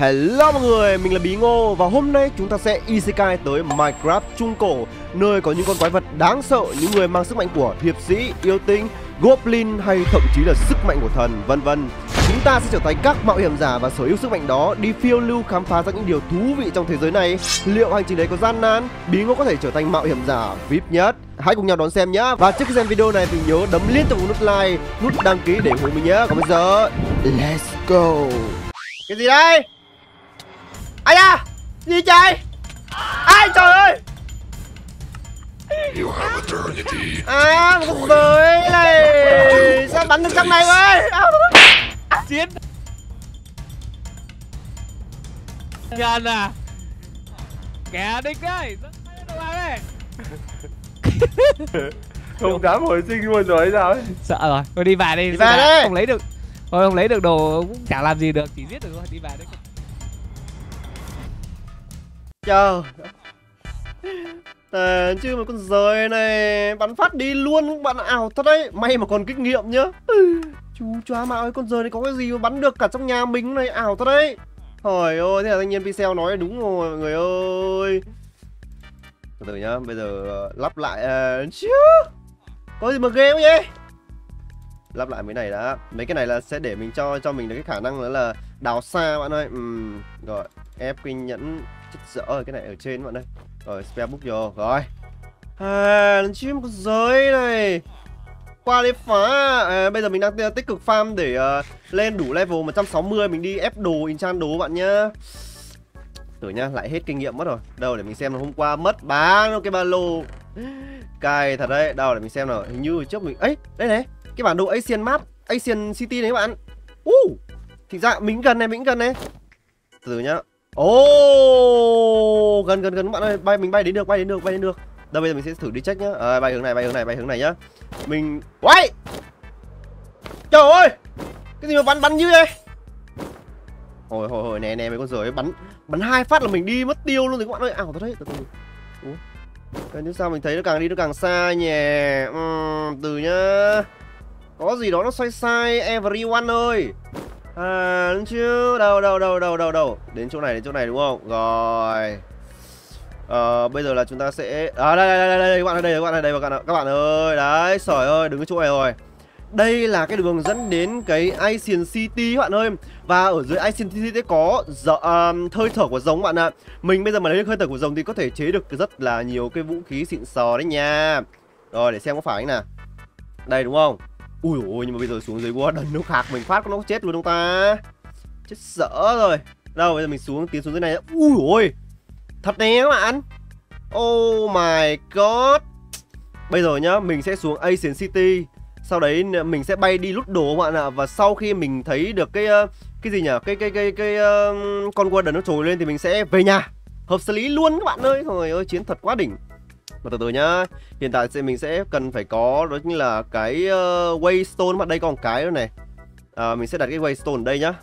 Hello mọi người, mình là Bí Ngô và hôm nay chúng ta sẽ Isekai tới Minecraft Trung Cổ Nơi có những con quái vật đáng sợ, những người mang sức mạnh của hiệp sĩ, yêu tinh, goblin hay thậm chí là sức mạnh của thần vân vân. Chúng ta sẽ trở thành các mạo hiểm giả và sở hữu sức mạnh đó đi phiêu lưu khám phá ra những điều thú vị trong thế giới này. Liệu hành trình đấy có gian nan? Bí Ngô có thể trở thành mạo hiểm giả VIP nhất. Hãy cùng nhau đón xem nhé Và trước khi xem video này thì nhớ đấm liên tục nút like, nút đăng ký để ủng hộ mình nhé Còn bây giờ, let's go. Cái gì đây? Ai da? Gì trời Ai trời ơi! You have eternity. À một con giới này! Sao bắn được trong này vậy? À, chiến! Gần à! Kẻ địch đây đâu vào đây không dám hồi sinh luôn rồi sao ấy? Sợ rồi. Thôi đi về đi. Đi về đi. không lấy được thôi không lấy được đồ cũng chẳng làm gì được chỉ giết được thôi. Đi về đấy Chờ À, chứ mà con rời này. Bắn phát đi luôn bạn ảo thật đấy. May mà còn kinh nghiệm nhá. Chú chóa mạo ơi con rời này có cái gì mà bắn được cả trong nhà mình này? Ảo thật đấy. Trời ơi thế là thanh niên pixel nói đúng rồi mọi người ơi. Từ từ nhá bây giờ ờ, lắp lại uh, chứ. Có gì mà ghê không vậy? Lắp lại mấy này đã. Mấy cái này là sẽ để mình cho cho mình được cái khả năng đó là đào xa bạn ơi. Ừ, rồi ép cái nhẫn chất dỡ cái này ở trên bạn ơi rồi spell book vô rồi à lần chim có giới này qua đi phá à, bây giờ mình đang uh, tích cực farm để uh, lên đủ level 160 mình đi ép đồ enchant đồ bạn nhá Tử nhá, lại hết kinh nghiệm mất rồi. Đâu để mình xem là hôm qua mất ba cái ba lô. Cay thật đấy. Đâu để mình xem nào. Hình như trước mình ấy, đây này. Cái bản đồ Asian map, Asian City đấy các bạn. Uh, thì ra mình gần này, mình gần này. Từ nhá nhá. oh, gần gần gần các bạn ơi, bay mình bay đến được, bay đến được, bay đến được. Đâu bây giờ mình sẽ thử đi check nhá. À, bay hướng này, bay hướng này, bay hướng này nhá. Mình quay. Trời ơi! Cái gì mà bắn bắn như đây? Hồi hồi hồi nè nè mấy con rồi bắn bắn hai phát là mình đi mất tiêu luôn rồi các bạn ơi. Ảo thật đấy. Từ từ. Ủa? Cái như sao mình thấy nó càng đi nó càng xa nhỉ. Uhm, từ nhá. Có gì đó nó sai sai everyone ơi. Ờ, à chứ đâu đâu đâu đâu đâu đâu. Đến chỗ này đến chỗ này đúng không? Rồi. À, bây giờ là chúng ta sẽ À đây đây đây đây các bạn ơi đây các bạn ơi đây các bạn ơi, các bạn ơi Đấy sỏi ơi đứng cái chỗ này rồi. Đây là cái đường dẫn đến cái Asian City các bạn ơi. Và ở dưới Asian City có giờ, um, à, hơi thở của rồng bạn ạ. Mình bây giờ mà lấy được hơi thở của rồng thì có thể chế được rất là nhiều cái vũ khí xịn sò đấy nha. Rồi để xem có phải anh nào. Đây đúng không? Ui ôi nhưng mà bây giờ xuống dưới quá đần nó khạc mình phát nó chết luôn ông ta. Chết sợ rồi. Đâu bây giờ mình xuống tiến xuống dưới này. Ui ôi Thật nè các bạn. Oh my god. Bây giờ nhá mình sẽ xuống Asian City. Sau đấy mình sẽ bay đi lút đồ các bạn ạ. Và sau khi mình thấy được cái ờ, Cái gì nhỉ? Cái cái cái cái uh, con Warden nó trồi lên thì mình sẽ về nhà. Hợp xử lý luôn các bạn ơi. Trời ơi chiến thật quá đỉnh mà từ từ nhá. Hiện tại thì mình sẽ cần phải có đó chính là cái uh, Waystone. Mà đây còn cái nữa này. À, Mình sẽ đặt cái Waystone ở đây nhá.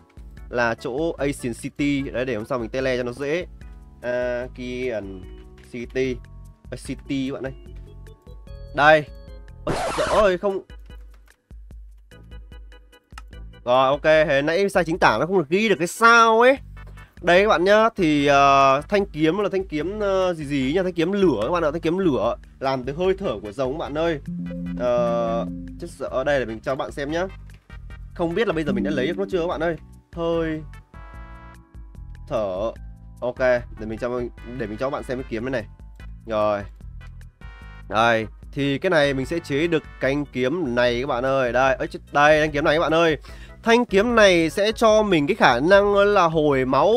Là chỗ Asian City. Đấy để hôm sau mình tele cho nó dễ. Asian City. À, City bạn ơi. Đây. Ôi trời ơi không. Rồi ok. Hồi nãy sai chính tả nó không được ghi được cái sao ấy đây các bạn nhá, thì uh, thanh kiếm là thanh kiếm uh, gì gì nhá, thanh kiếm lửa các bạn ạ, thanh kiếm lửa làm từ hơi thở của rồng các bạn ơi. Ờ, uh, chết sợ ở đây để mình cho bạn xem nhá. Không biết là bây giờ mình đã lấy được nó chưa các bạn ơi. Hơi thở. Ok, để mình cho để mình cho các bạn xem cái kiếm này này. Rồi. Đây, thì cái này mình sẽ chế được canh kiếm này các bạn ơi. Đây, ấy đây thanh kiếm này các bạn ơi. Thanh kiếm này sẽ cho mình cái khả năng là hồi máu.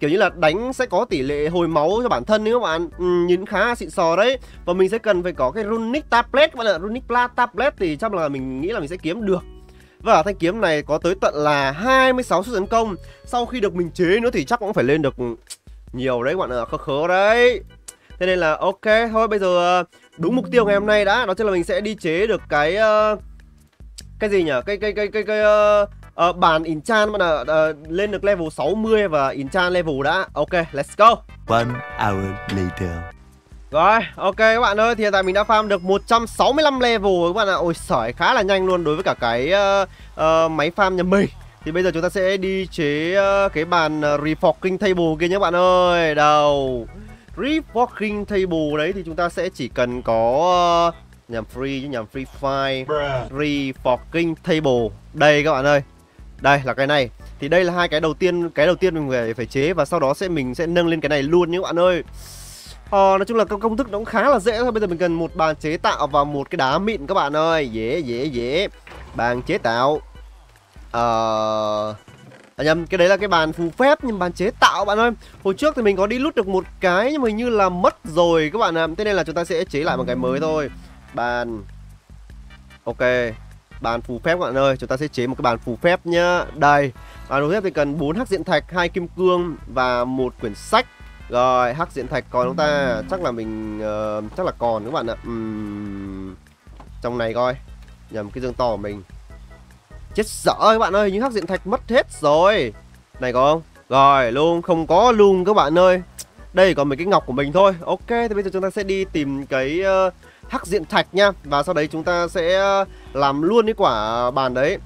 Kiểu như là đánh sẽ có tỷ lệ hồi máu cho bản thân đấy các bạn. Ừ, Nhìn khá xịn sò đấy. Và mình sẽ cần phải có cái runic tablet các bạn ạ Runic tablet thì chắc là mình nghĩ là mình sẽ kiếm được. Và thanh kiếm này có tới tận là 26 sức tấn công. Sau khi được mình chế nữa thì chắc cũng phải lên được nhiều đấy các bạn ạ Khớ khớ đấy. Thế nên là ok thôi bây giờ ờ, đúng mục tiêu ngày hôm nay đã. Đó chính là mình sẽ đi chế được cái... Uh, cái gì nhỉ cái cái cái cái cái uh, uh, bàn enchant mà là uh, lên được level 60 và enchant level đã ok let's go One hour later. rồi ok các bạn ơi thì hiện tại mình đã farm được 165 level rồi các bạn ạ ôi sỏi khá là nhanh luôn đối với cả cái uh, uh, máy farm nhà mình Thì bây giờ chúng ta sẽ đi chế ờ, cái bàn uh, reforking table kia nhé bạn ơi. Đâu? Reforking table đấy thì chúng ta sẽ chỉ cần có ờ, nhằm free chứ nhằm free file reforking table. Đây các bạn ơi. Đây là cái này. Thì đây là hai cái đầu tiên, cái đầu tiên mình phải phải chế và sau đó sẽ mình sẽ nâng lên cái này luôn nhé các bạn ơi. Ờ, nói chung là công, công thức nó cũng khá là dễ thôi Bây giờ mình cần một bàn chế tạo và một cái đá mịn các bạn ơi Dễ dễ dễ Bàn chế tạo Ờ... À nhầm, cái đấy là cái bàn phù phép nhưng bàn chế tạo bạn ơi Hồi trước thì mình có đi lút được một cái nhưng mà hình như là mất rồi các bạn ạ Thế nên là chúng ta sẽ chế lại một cái mới thôi Bàn Ok Bàn phù phép các bạn ơi Chúng ta sẽ chế một cái bàn phù phép nhá Đây Bàn phù phép thì cần 4 hắc diện thạch, hai kim cương và một quyển sách rồi, hắc diện thạch còn chúng ta chắc là mình uh, chắc là còn các bạn ạ. Uhm, trong này coi. Nhầm cái dương to của mình. Chết dở các bạn ơi, những hắc diện thạch mất hết rồi. Này có không? Rồi, luôn không có luôn các bạn ơi. Đây còn mấy cái ngọc của mình thôi. Ok, thì bây giờ chúng ta sẽ đi tìm cái uh, hắc diện thạch nha và sau đấy chúng ta sẽ ờ, làm luôn cái quả bàn đấy.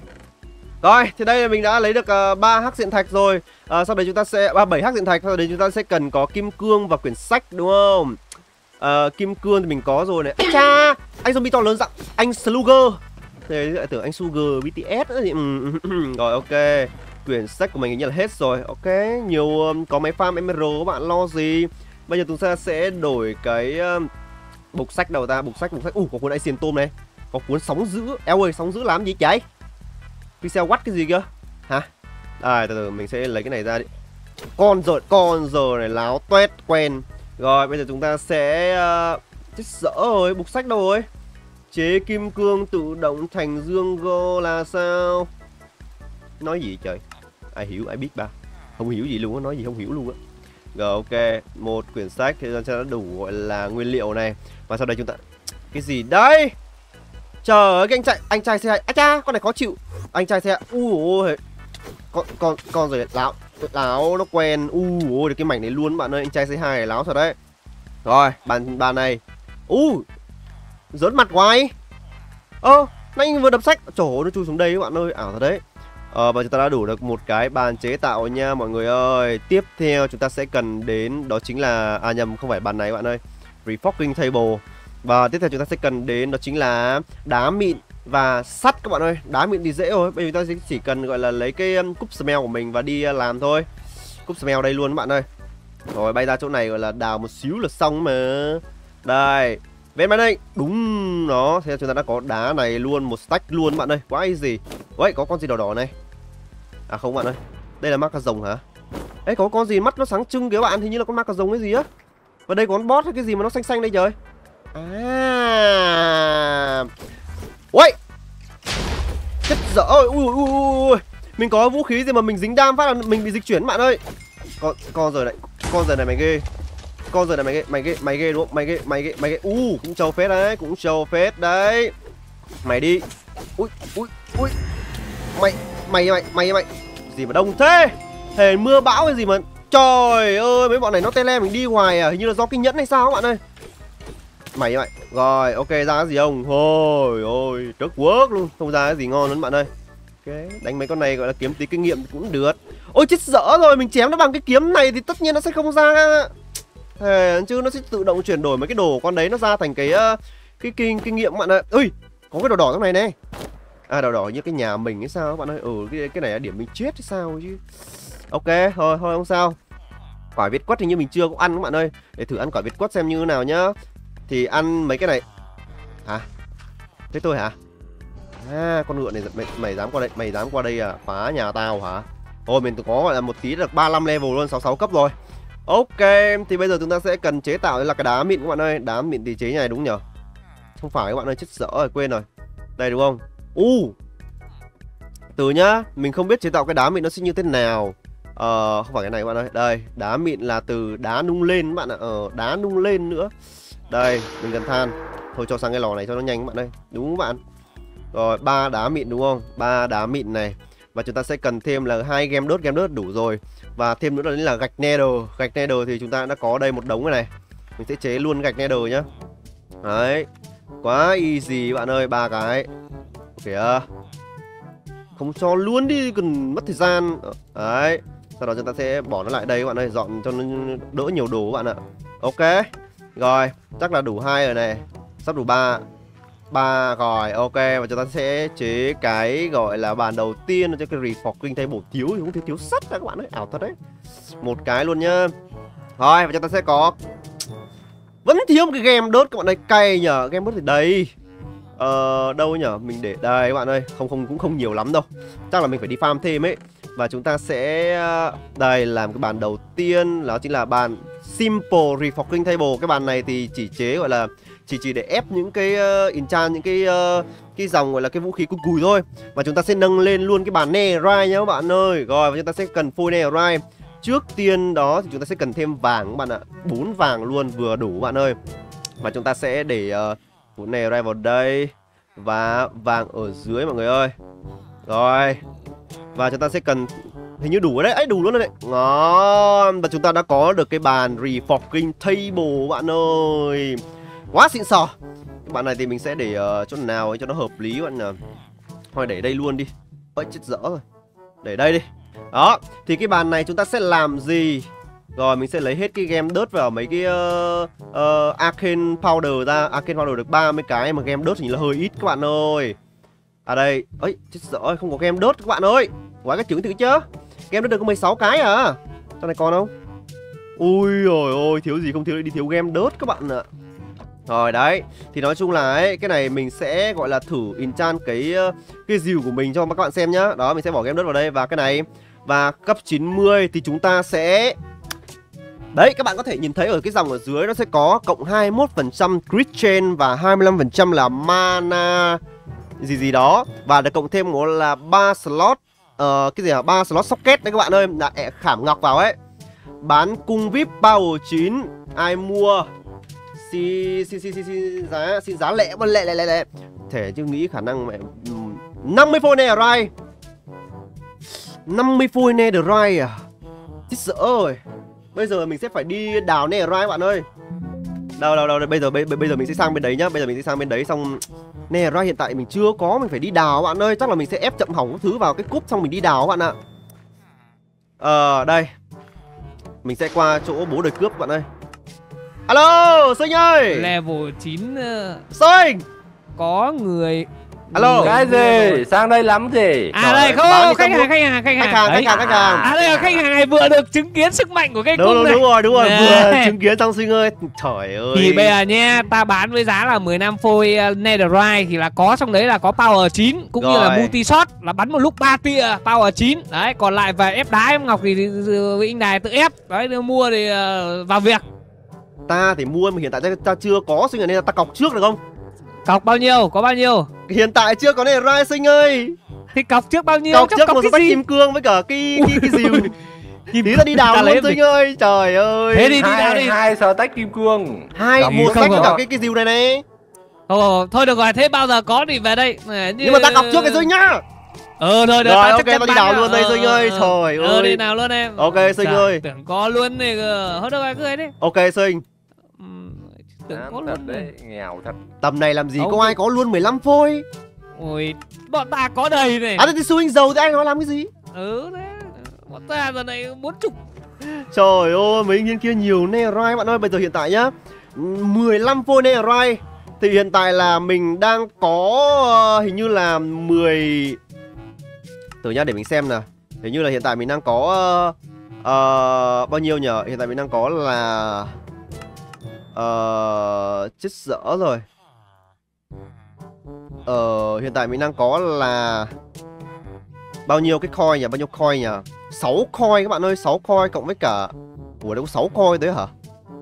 Rồi, thì đây là mình đã lấy được ờ, uh, 3 hắc diện thạch rồi. À, sau đấy chúng ta sẽ ba bảy hắc diện thạch, sau đấy chúng ta sẽ cần có kim cương và quyển sách đúng không? À, kim cương thì mình có rồi này. Ây cha, anh zombie to lớn dặn, anh Slugger. Thế lại tưởng anh Sugar BTS nữa thì ừ, ừ, ừ, ừ, rồi ok. Quyển sách của mình hình như là hết rồi. Ok, nhiều um, có máy farm emerald các bạn lo gì. Bây giờ chúng ta sẽ đổi cái uh, bục sách đầu ta, bục sách, bục sách. u uh, có cuốn Asian tôm này. Có cuốn sóng dữ. Eo ơi, sóng dữ làm gì cháy? Pixel what cái gì cơ? Hả? À từ từ mình sẽ lấy cái này ra đi Con giờ con giờ này láo tuét quen Rồi bây giờ chúng ta sẽ uh, Chết dỡ rồi bục sách đâu rồi Chế kim cương tự động thành dương go là sao Nói gì trời Ai hiểu ai biết ba Không hiểu gì luôn á nói gì không hiểu luôn á Rồi ok Một quyển sách thì cho nó đủ gọi là nguyên liệu này và sau đây chúng ta Cái gì? Đây! Trời ơi cái anh trai Anh trai xe À cha con này khó chịu. Anh trai xe Ui ôi con con con rồi láo láo nó quen. U ôi cái mảnh này luôn bạn ơi. Anh trai c hai láo thật đấy. Rồi bàn bàn này. U! Dớn mặt quay ơ anh vừa đập sách. Trời ơi nó chui xuống đây các bạn ơi. Ảo thật đấy. Ờ, và chúng ta đã đủ được một cái bàn chế tạo nha mọi người ơi. Tiếp theo chúng ta sẽ cần đến đó chính là À nhầm không phải bàn này các bạn ơi. Reforking table. Và tiếp theo chúng ta sẽ cần đến đó chính là đá mịn và sắt các bạn ơi. Đá mịn thì dễ rồi bây giờ chúng ta chỉ cần, gọi là, lấy cái cúp smell của mình và đi làm thôi. Cúp smell đây luôn các bạn ơi. Rồi, bay ra chỗ này, gọi là, đào một xíu là xong mà. Đây, bên máy đây đúng nó. Thế chúng ta đã có đá này luôn, một stack luôn các bạn ơi. Quá gì. Vậy có con gì đỏ đỏ này? À không bạn ơi. Đây là marca rồng hả? Ấy có con gì mắt nó sáng trưng kìa bạn. Hình như là con marca rồng cái gì á? Và đây có con boss hay cái gì mà nó xanh xanh đây trời? À. Uầy. Chết dở ôi ui, ui, ui. Mình có vũ khí gì mà mình dính đam phát là mình bị dịch chuyển bạn ơi. Con con giờ này Con rồi này mày ghê. Con rồi này mày ghê Mày ghê mày ghê đúng không? Mày ghê mày ghê mày ghê. U cũng trâu phết đấy Cũng trâu phết đấy. Mày đi. Ui ui ui. Mày mày mày mày mày. Gì mà đông thế? Hề mưa bão hay gì mà Trời ơi mấy bọn này nó tele mình đi hoài à? Hình như là do kinh nhẫn hay sao các bạn ơi? Mày vậy Rồi ok ra cái gì không? Thôi ôi trớt quốc luôn. Không ra cái gì ngon lắm bạn ơi. Ok đánh mấy con này gọi là kiếm tí kinh nghiệm cũng được. Ôi chết dở rồi mình chém nó bằng cái kiếm này Thì tất nhiên nó sẽ không ra. Hề, chứ nó sẽ tự động chuyển đổi mấy cái đồ con đấy nó ra thành cái uh, cái kinh kinh nghiệm bạn ơi, Ui, có cái đồ đỏ trong này này. À đồ đỏ như cái nhà mình hay sao các bạn ơi. Ừ cái cái này là điểm mình chết hay sao chứ. Ok, thôi thôi không sao. Quả Việt quất thì như mình chưa có ăn các bạn ơi. Để thử ăn quả Việt quất xem như thế nào nhá. Thì ăn mấy cái này Hả? Thế tôi hả? À, con ngựa này mày, mày dám qua đây, mày dám qua đây à? Phá nhà tao hả? Thôi mình có gọi là một tí được 35 level luôn, 66 cấp rồi. Ok, thì bây giờ chúng ta sẽ cần chế tạo là cái đá mịn các bạn ơi. Đá mịn thì chế này đúng nhở? Không phải các bạn ơi, chết dở rồi, quên rồi. Đây đúng không? U. Uh. Từ nhá, mình không biết chế tạo cái đá mịn nó sẽ như thế nào. Ờ, không phải cái này các bạn ơi. Đây, đá mịn là từ đá nung lên các bạn ạ. Ờ, đá nung lên nữa. Đây, mình cần than. Thôi cho sang cái lò này cho nó nhanh các bạn ơi. Đúng không bạn? Rồi, ba đá mịn đúng không? ba đá mịn này. Và chúng ta sẽ cần thêm là hai gem đốt, gem đốt đủ rồi. Và thêm nữa là, là gạch nether. Gạch nether thì chúng ta đã có đây một đống này này. Mình sẽ chế luôn gạch nether nhá. Đấy. Quá easy bạn ơi, ba cái. Kìa. không cho luôn đi cần mất thời gian ờ, đấy sau đó chúng ta sẽ bỏ nó lại đây các bạn ơi dọn cho nó đỡ nhiều đồ các bạn ạ. Ok rồi chắc là đủ hai rồi này. Sắp đủ ba. Ba rồi ok và chúng ta sẽ chế cái gọi là bàn đầu tiên cho cái kinh thay bổ thiếu thì cũng thiếu thiếu sắt đó các bạn ơi ảo thật đấy. Một cái luôn nhá. Rồi và chúng ta sẽ có vẫn thiếu một cái game đốt các bạn ơi cay nhở, game đốt thì đây. Ờ đâu nhở mình để đây các bạn ơi không không cũng không nhiều lắm đâu. Chắc là mình phải đi farm thêm ấy và chúng ta sẽ ờ, đây làm cái bàn đầu tiên đó chính là bàn simple reforking table. Cái bàn này thì chỉ chế gọi là chỉ chỉ để ép những cái ờ, uh, enchant những cái uh, cái dòng gọi là cái vũ khí cùi cùi thôi. Và chúng ta sẽ nâng lên luôn cái bàn Nerai nhá các bạn ơi. Rồi và chúng ta sẽ cần phôi Nerai trước tiên đó thì chúng ta sẽ cần thêm vàng các bạn ạ. Bốn vàng luôn vừa đủ bạn ơi. Và chúng ta sẽ để uh, phôi vào đây. Và vàng ở dưới mọi người ơi. Rồi và chúng ta sẽ cần hình như đủ rồi đấy. Ấy đủ luôn rồi đấy. Ngon. Và chúng ta đã có được cái bàn reforging table bạn ơi. Quá xịn sò. Cái bạn này thì mình sẽ để uh, chỗ nào ấy cho nó hợp lý bạn nhỉ thôi để đây luôn đi. Ơi chết dở rồi. Để đây đi. Đó. Thì cái bàn này chúng ta sẽ làm gì? Rồi mình sẽ lấy hết cái game đớt vào mấy cái uh, uh, arcane powder ra. Arcane powder được 30 cái mà game đớt thì là hơi ít các bạn ơi à đây ấy chết rồi, không có game đớt các bạn ơi. Quá cái chữ thử chứ game đớt được có 16 cái à? Trong này còn không ui rồi ôi thiếu gì không thiếu đi thiếu game đớt các bạn ạ. Rồi đấy. Thì nói chung là ấy, cái này mình sẽ gọi là thử enchant cái cái dìu của mình cho các bạn xem nhá. Đó mình sẽ bỏ game đất vào đây. Và cái này Và cấp 90 thì chúng ta sẽ Đấy các bạn có thể nhìn thấy ở cái dòng ở dưới nó sẽ có cộng 21% crit chain và 25% là mana gì gì đó. Và được cộng thêm một là ba slot uh, cái gì à ba slot socket đấy các bạn ơi. Là khảm ngọc vào ấy. Bán cung vip power 9 ai mua? Xin xin xin xin, xin giá xin giá lẻ mà lẻ lẻ lẻ lẻ. Thể chứ nghĩ khả năng mẹ 50 phôi này à 50 phôi này được Rai à. Chết sợ ơi bây giờ mình sẽ phải đi đào này Rai bạn ơi đâu đâu đâu bây giờ bây, bây giờ mình sẽ sang bên đấy nhá. Bây giờ mình sẽ sang bên đấy xong nè Rai hiện tại mình chưa có mình phải đi đào bạn ơi. Chắc là mình sẽ ép chậm hỏng thứ vào cái cúp xong mình đi đào bạn ạ. Ờ đây. Mình sẽ qua chỗ bố đời cướp bạn ơi. Alo sinh ơi! Level 9 ờ, sinh! có người Alo. Cái gì? Sang đây lắm gì? À Trời đây không, khách hàng, khách hàng, khách hàng, khách hàng khách hàng khách hàng À đây là khách hàng này vừa được chứng kiến sức mạnh của cái đúng cung đúng, này đúng rồi đúng rồi vừa chứng kiến xong sinh ơi trời ơi Thì bây giờ nha, ta bán với giá là 15 phôi uh, Netherite thì là có trong đấy là có power 9 cũng như là Rồi. multi shot là bắn một lúc 3 tia power 9. Đấy, còn lại về ép đá em Ngọc thì, thì, thì Vĩnh Đài tự ép. Đấy, nếu mua thì ờ, vào việc. ta thì mua mà hiện tại ta, ta chưa có sinh nên là ta cọc trước được không Cọc bao nhiêu? Có bao nhiêu? hiện tại chưa có này Rai sinh ơi Thì cọc trước bao nhiêu? cọc trước một cái kim cương với cả cái cái cái dìu tí ta đi đào luôn sinh ơi trời ơi Thế đi đi Hai, đi. hai sờ tách kim cương. hai Cọc một bách với cả cái cái dìu này này không, thôi được rồi, thế bao giờ có thì về đây. Nhưng mà ta cọc trước cái sinh nhá Ờ thôi được, Rồi, ta ok, chắc chắn ta đi đào luôn đây, Ờ, Sinh ơi, ờ. trời Ờ đi ơi. nào luôn em. Ok, Sinh ơi. Tưởng có luôn này cơ. Thôi được rồi, cứ ấy đi. ok sinh Tưởng Đáng có thật luôn đấy, này. nghèo thật. tầm này làm gì Không. có ai có luôn 15 phôi Ôi, bọn ta có đầy này. à thế thì sư huynh giàu thì anh nói làm cái gì Ừ đấy. Bọn ta giờ này muốn chục Trời ơi, mấy anh kia nhiều Netherite bạn ơi, bây giờ hiện tại nhá 15 phôi Netherite Thì hiện tại là mình đang có ờ, hình như là 10 Từ nhá để mình xem nào Hình như là hiện tại mình đang có ờ, ờ, Bao nhiêu nhở Hiện tại mình đang có là Ờ Chết dở rồi. Ờ Hiện tại mình đang có là Bao nhiêu cái coin nhỉ? Bao nhiêu coin nhỉ? 6 coin các bạn ơi 6 coin cộng với cả Ủa đâu có 6 coin đấy hả?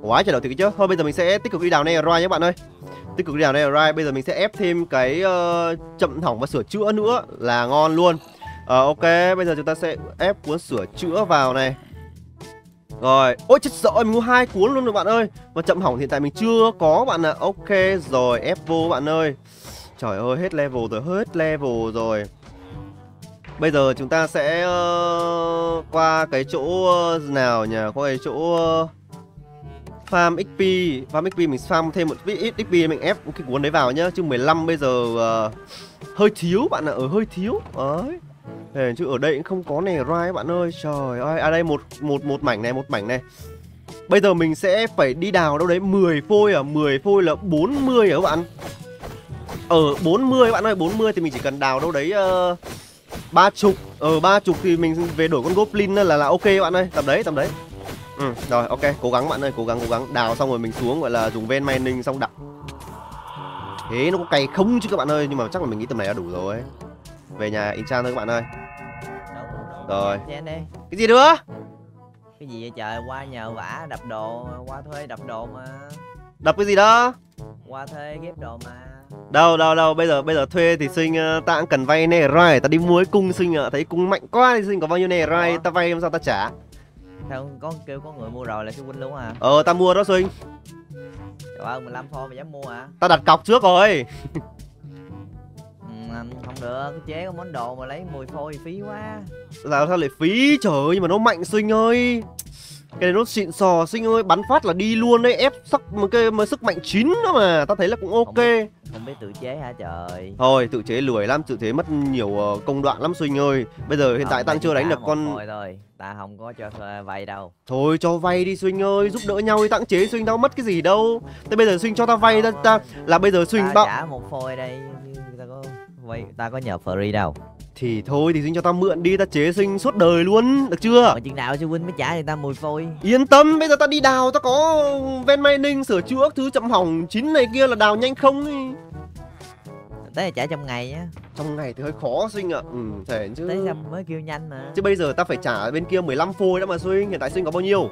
Quá trời đầu thì chứ. Thôi bây giờ mình sẽ tích cực đi đào Netherite nhé bạn ơi. Tích cực đi đào Netherite Bây giờ mình sẽ ép thêm cái uh, chậm hỏng và sửa chữa nữa Là ngon luôn. Ờ ok Bây giờ chúng ta sẽ ép cuốn sửa chữa vào này. Rồi. Ôi chết sợ mình mua hai cuốn luôn rồi bạn ơi. Mà chậm hỏng hiện tại mình chưa có bạn ạ. Ok rồi ép vô bạn ơi. Trời ơi hết level rồi Hết level rồi. Bây giờ chúng ta sẽ uh, qua cái chỗ uh, nào nhỉ? Qua cái chỗ uh, farm XP, farm XP mình farm thêm một ít XP mình ép cái cuốn đấy vào nhá, chứ 15 bây giờ uh, hơi thiếu bạn ạ, ở hơi thiếu. Đấy. Hề chứ ở đây cũng không có nè rai bạn ơi. Trời ơi À đây một một một mảnh này một mảnh này. Bây giờ mình sẽ phải đi đào đâu đấy 10 phôi à? 10 phôi là 40 à các bạn? Ờ, ở 40 bạn ơi 40 thì mình chỉ cần đào đâu đấy uh, ba chục. Ở ba chục thì mình về đổi con goblin là là ok bạn ơi. Tầm đấy tầm đấy. Ừ rồi ok. Cố gắng bạn ơi cố gắng cố gắng. Đào xong rồi mình xuống gọi là dùng ven mining xong đặt Thế nó có cày không chứ các bạn ơi Nhưng mà chắc là mình nghĩ tầm này là đủ rồi. Về nhà enchant thôi các bạn ơi. Rồi. Chen đi. Cái gì nữa? Cái gì vậy trời? Qua nhờ vả đập đồ qua thuê đập đồ mà. Đập cái gì đó? Qua thuê ghép đồ mà. Đâu đâu đâu bây giờ bây giờ thuê thì sinh uh, ta cũng cần vay nè rai Ta đi mua cái cung sinh ạ. Thấy cung mạnh quá thì sinh có bao nhiêu nè rai Ủa? Ta vay làm sao ta trả? Sao có kêu có người mua rồi là sư huynh luôn à. Ờ ta mua đó sinh. Trời ơi 15 phô mà dám mua à Ta đặt cọc trước rồi không được chế có món đồ mà lấy 10 phô thì phí quá. Sao sao lại phí? Trời ơi nhưng mà nó mạnh sinh ơi. Cái này nó xịn sò sinh ơi bắn phát là đi luôn đấy ép sắc một cái mà sức mạnh chín đó mà ta thấy là cũng ok. Không biết tự chế hả trời? Thôi tự chế lười lắm tự chế mất nhiều ờ, công đoạn lắm sinh ơi. Bây giờ hiện tại Không, cũng chưa đánh được con phôi thôi ta không có cho thuê vay đâu. Thôi cho vay đi sinh ơi giúp đỡ nhau đi tặng chế sinh đâu mất cái gì đâu. Thế bây giờ sinh cho ta vay ta, ta là bây giờ sinh ta bao trả một phôi đây chứ ta có vay ta có nhờ free đâu thì thôi thì sinh cho ta mượn đi ta chế sinh suốt đời luôn được chưa mà chừng nào sư huynh mới trả người ta 10 phôi Yên tâm, bây giờ ta đi đào ta có ven mining sửa chữa thứ chậm hỏng chín này kia là đào nhanh không ý. tới là trả trong ngày nhá Trong ngày thì hơi khó sinh ạ. Ừ, thể chứ. tới xong mới kêu nhanh mà Chứ bây giờ ta phải trả bên kia 15 phôi đã mà sinh, hiện tại sinh có bao nhiêu?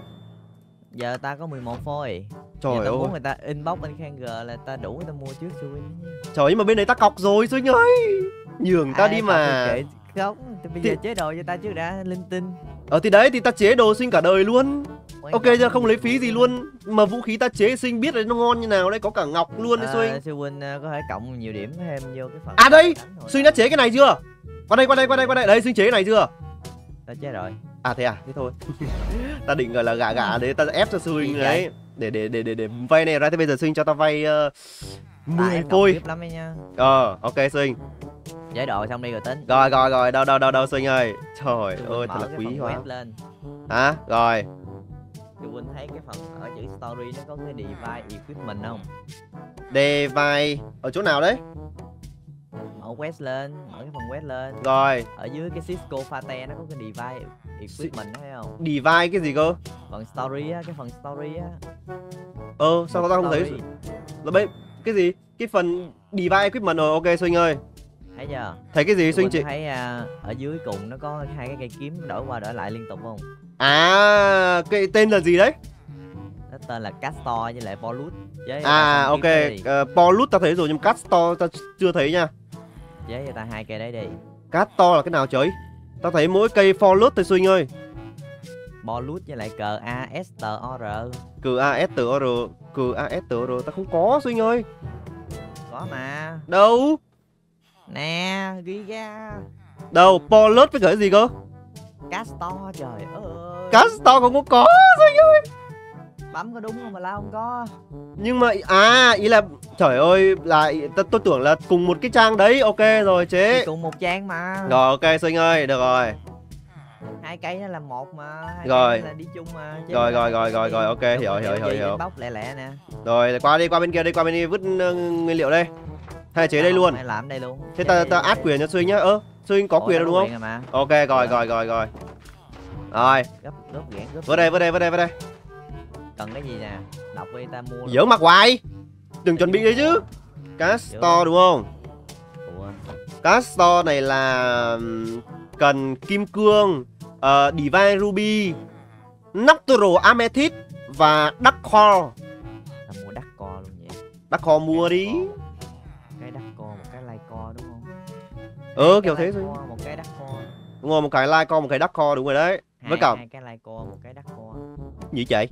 Giờ ta có 11 phôi Trời giờ ơi. muốn người ta inbox bên khang g là ta đủ người ta mua trước nhá. Trời nhưng mà bên đấy ta cọc rồi sinh ơi. Nhường ta Ai đi cọc mà. kệ, không bây Thì- giờ chế đồ cho ta trước đã linh tinh Ờ thì đấy thì ta chế đồ sinh cả đời luôn. Quan Ok giờ không lấy phí gì luôn. Mà vũ khí ta chế sinh biết là nó ngon như nào đấy, có cả ngọc luôn đấy à, sư huynh à, có thể cộng nhiều điểm thêm vô cái phần À đây. Sinh đã chế cái này chưa? Qua đây, qua đây, qua đây, qua đây. Đấy sinh chế cái này chưa? Ta chế rồi À thế à, thế thôi. ta định gọi là gạ gạ đấy, ta ép cho sư huynh đấy. Để để để để để vay này ra thế bây giờ sư huynh cho ta vay uh, ta 10 em phôi. tiếp lắm ấy nha Ờ, ok sư huynh. chế đồ xong đi rồi tính Rồi rồi rồi, đâu đâu đâu đâu sư huynh ơi. Trời Sư ơi, thật là quý quá. lên Hả? Rồi. sư huynh thấy cái phần ở chữ story nó có cái device equipment không vai ở chỗ nào đấy? Mở quest lên mở cái phần quest lên Rồi, ở dưới cái Cisco Fate nó có cái device equipment thấy không divide cái gì cơ? phần story á cái phần story á Ờ, sao ta không thấy? Là bên cái gì? Cái phần divide equipment rồi, ok huynh ơi. thấy chưa Thấy cái gì huynh chị? thấy à, ở dưới cùng nó có hai cái cây kiếm đổi qua đổi lại liên tục không À, cái tên là gì đấy? nó tên là Castor với lại Polut với À ok, uh, Polut ta thấy rồi nhưng Castor ta chưa thấy nha. Chế cho ta hai cây đấy đi Castor là cái nào trời? Ta thấy mỗi cây Polut thôi Xuynh ơi. Polut với lại cờ A S T O R Cừ AS từ R, cừ AS từ R ta không có Xuynh ơi. có mà Đâu? nè ghi ra Đâu, Polut với cả cái gì cơ? Castor trời ơi Castor không có có Xuynh ơi. Bấm có đúng không mà lao không có Nhưng mà à ý là trời ơi là ta, tôi tưởng là cùng một cái trang đấy. Ok rồi Thì chế. cùng một trang mà Rồi ok Xuynh ơi, được rồi. hai cây nó là một mà hai Rồi. là đi chung mà chứ Rồi rồi rồi rồi rồi ok hiểu hiểu hiểu hiểu. bóc lẹ lẹ nè Rồi qua đi qua bên kia đi, qua bên kia vứt ờ, nguyên liệu đây. Hay chế đây luôn. Làm đây luôn Thế ta ta át quyền cho Xuynh nhá. Ơ, Xuynh có quyền đúng không? Ok rồi rồi rồi rồi. Rồi, vào đây vào đây vào đây vào đây. Cần cái gì nè đọc đi ta mua. Giỡn mặt hoài. Đừng chuẩn bị đấy chứ. Castor đúng không? Ủa, Castor này là cần kim cương, uh, Divine Ruby, Nocturnal Amethyst và Dark Core. ta mua đắt co luôn vậy Dark Core mua đi. cái đắt co một cái lai co đúng không Ờ Cái kiểu thế thôi. một cái đắt co Đúng rồi, một cái light core, một cái Dark Core đúng rồi đấy. Với cả hai cái lai co một cái đắt co gì chạy?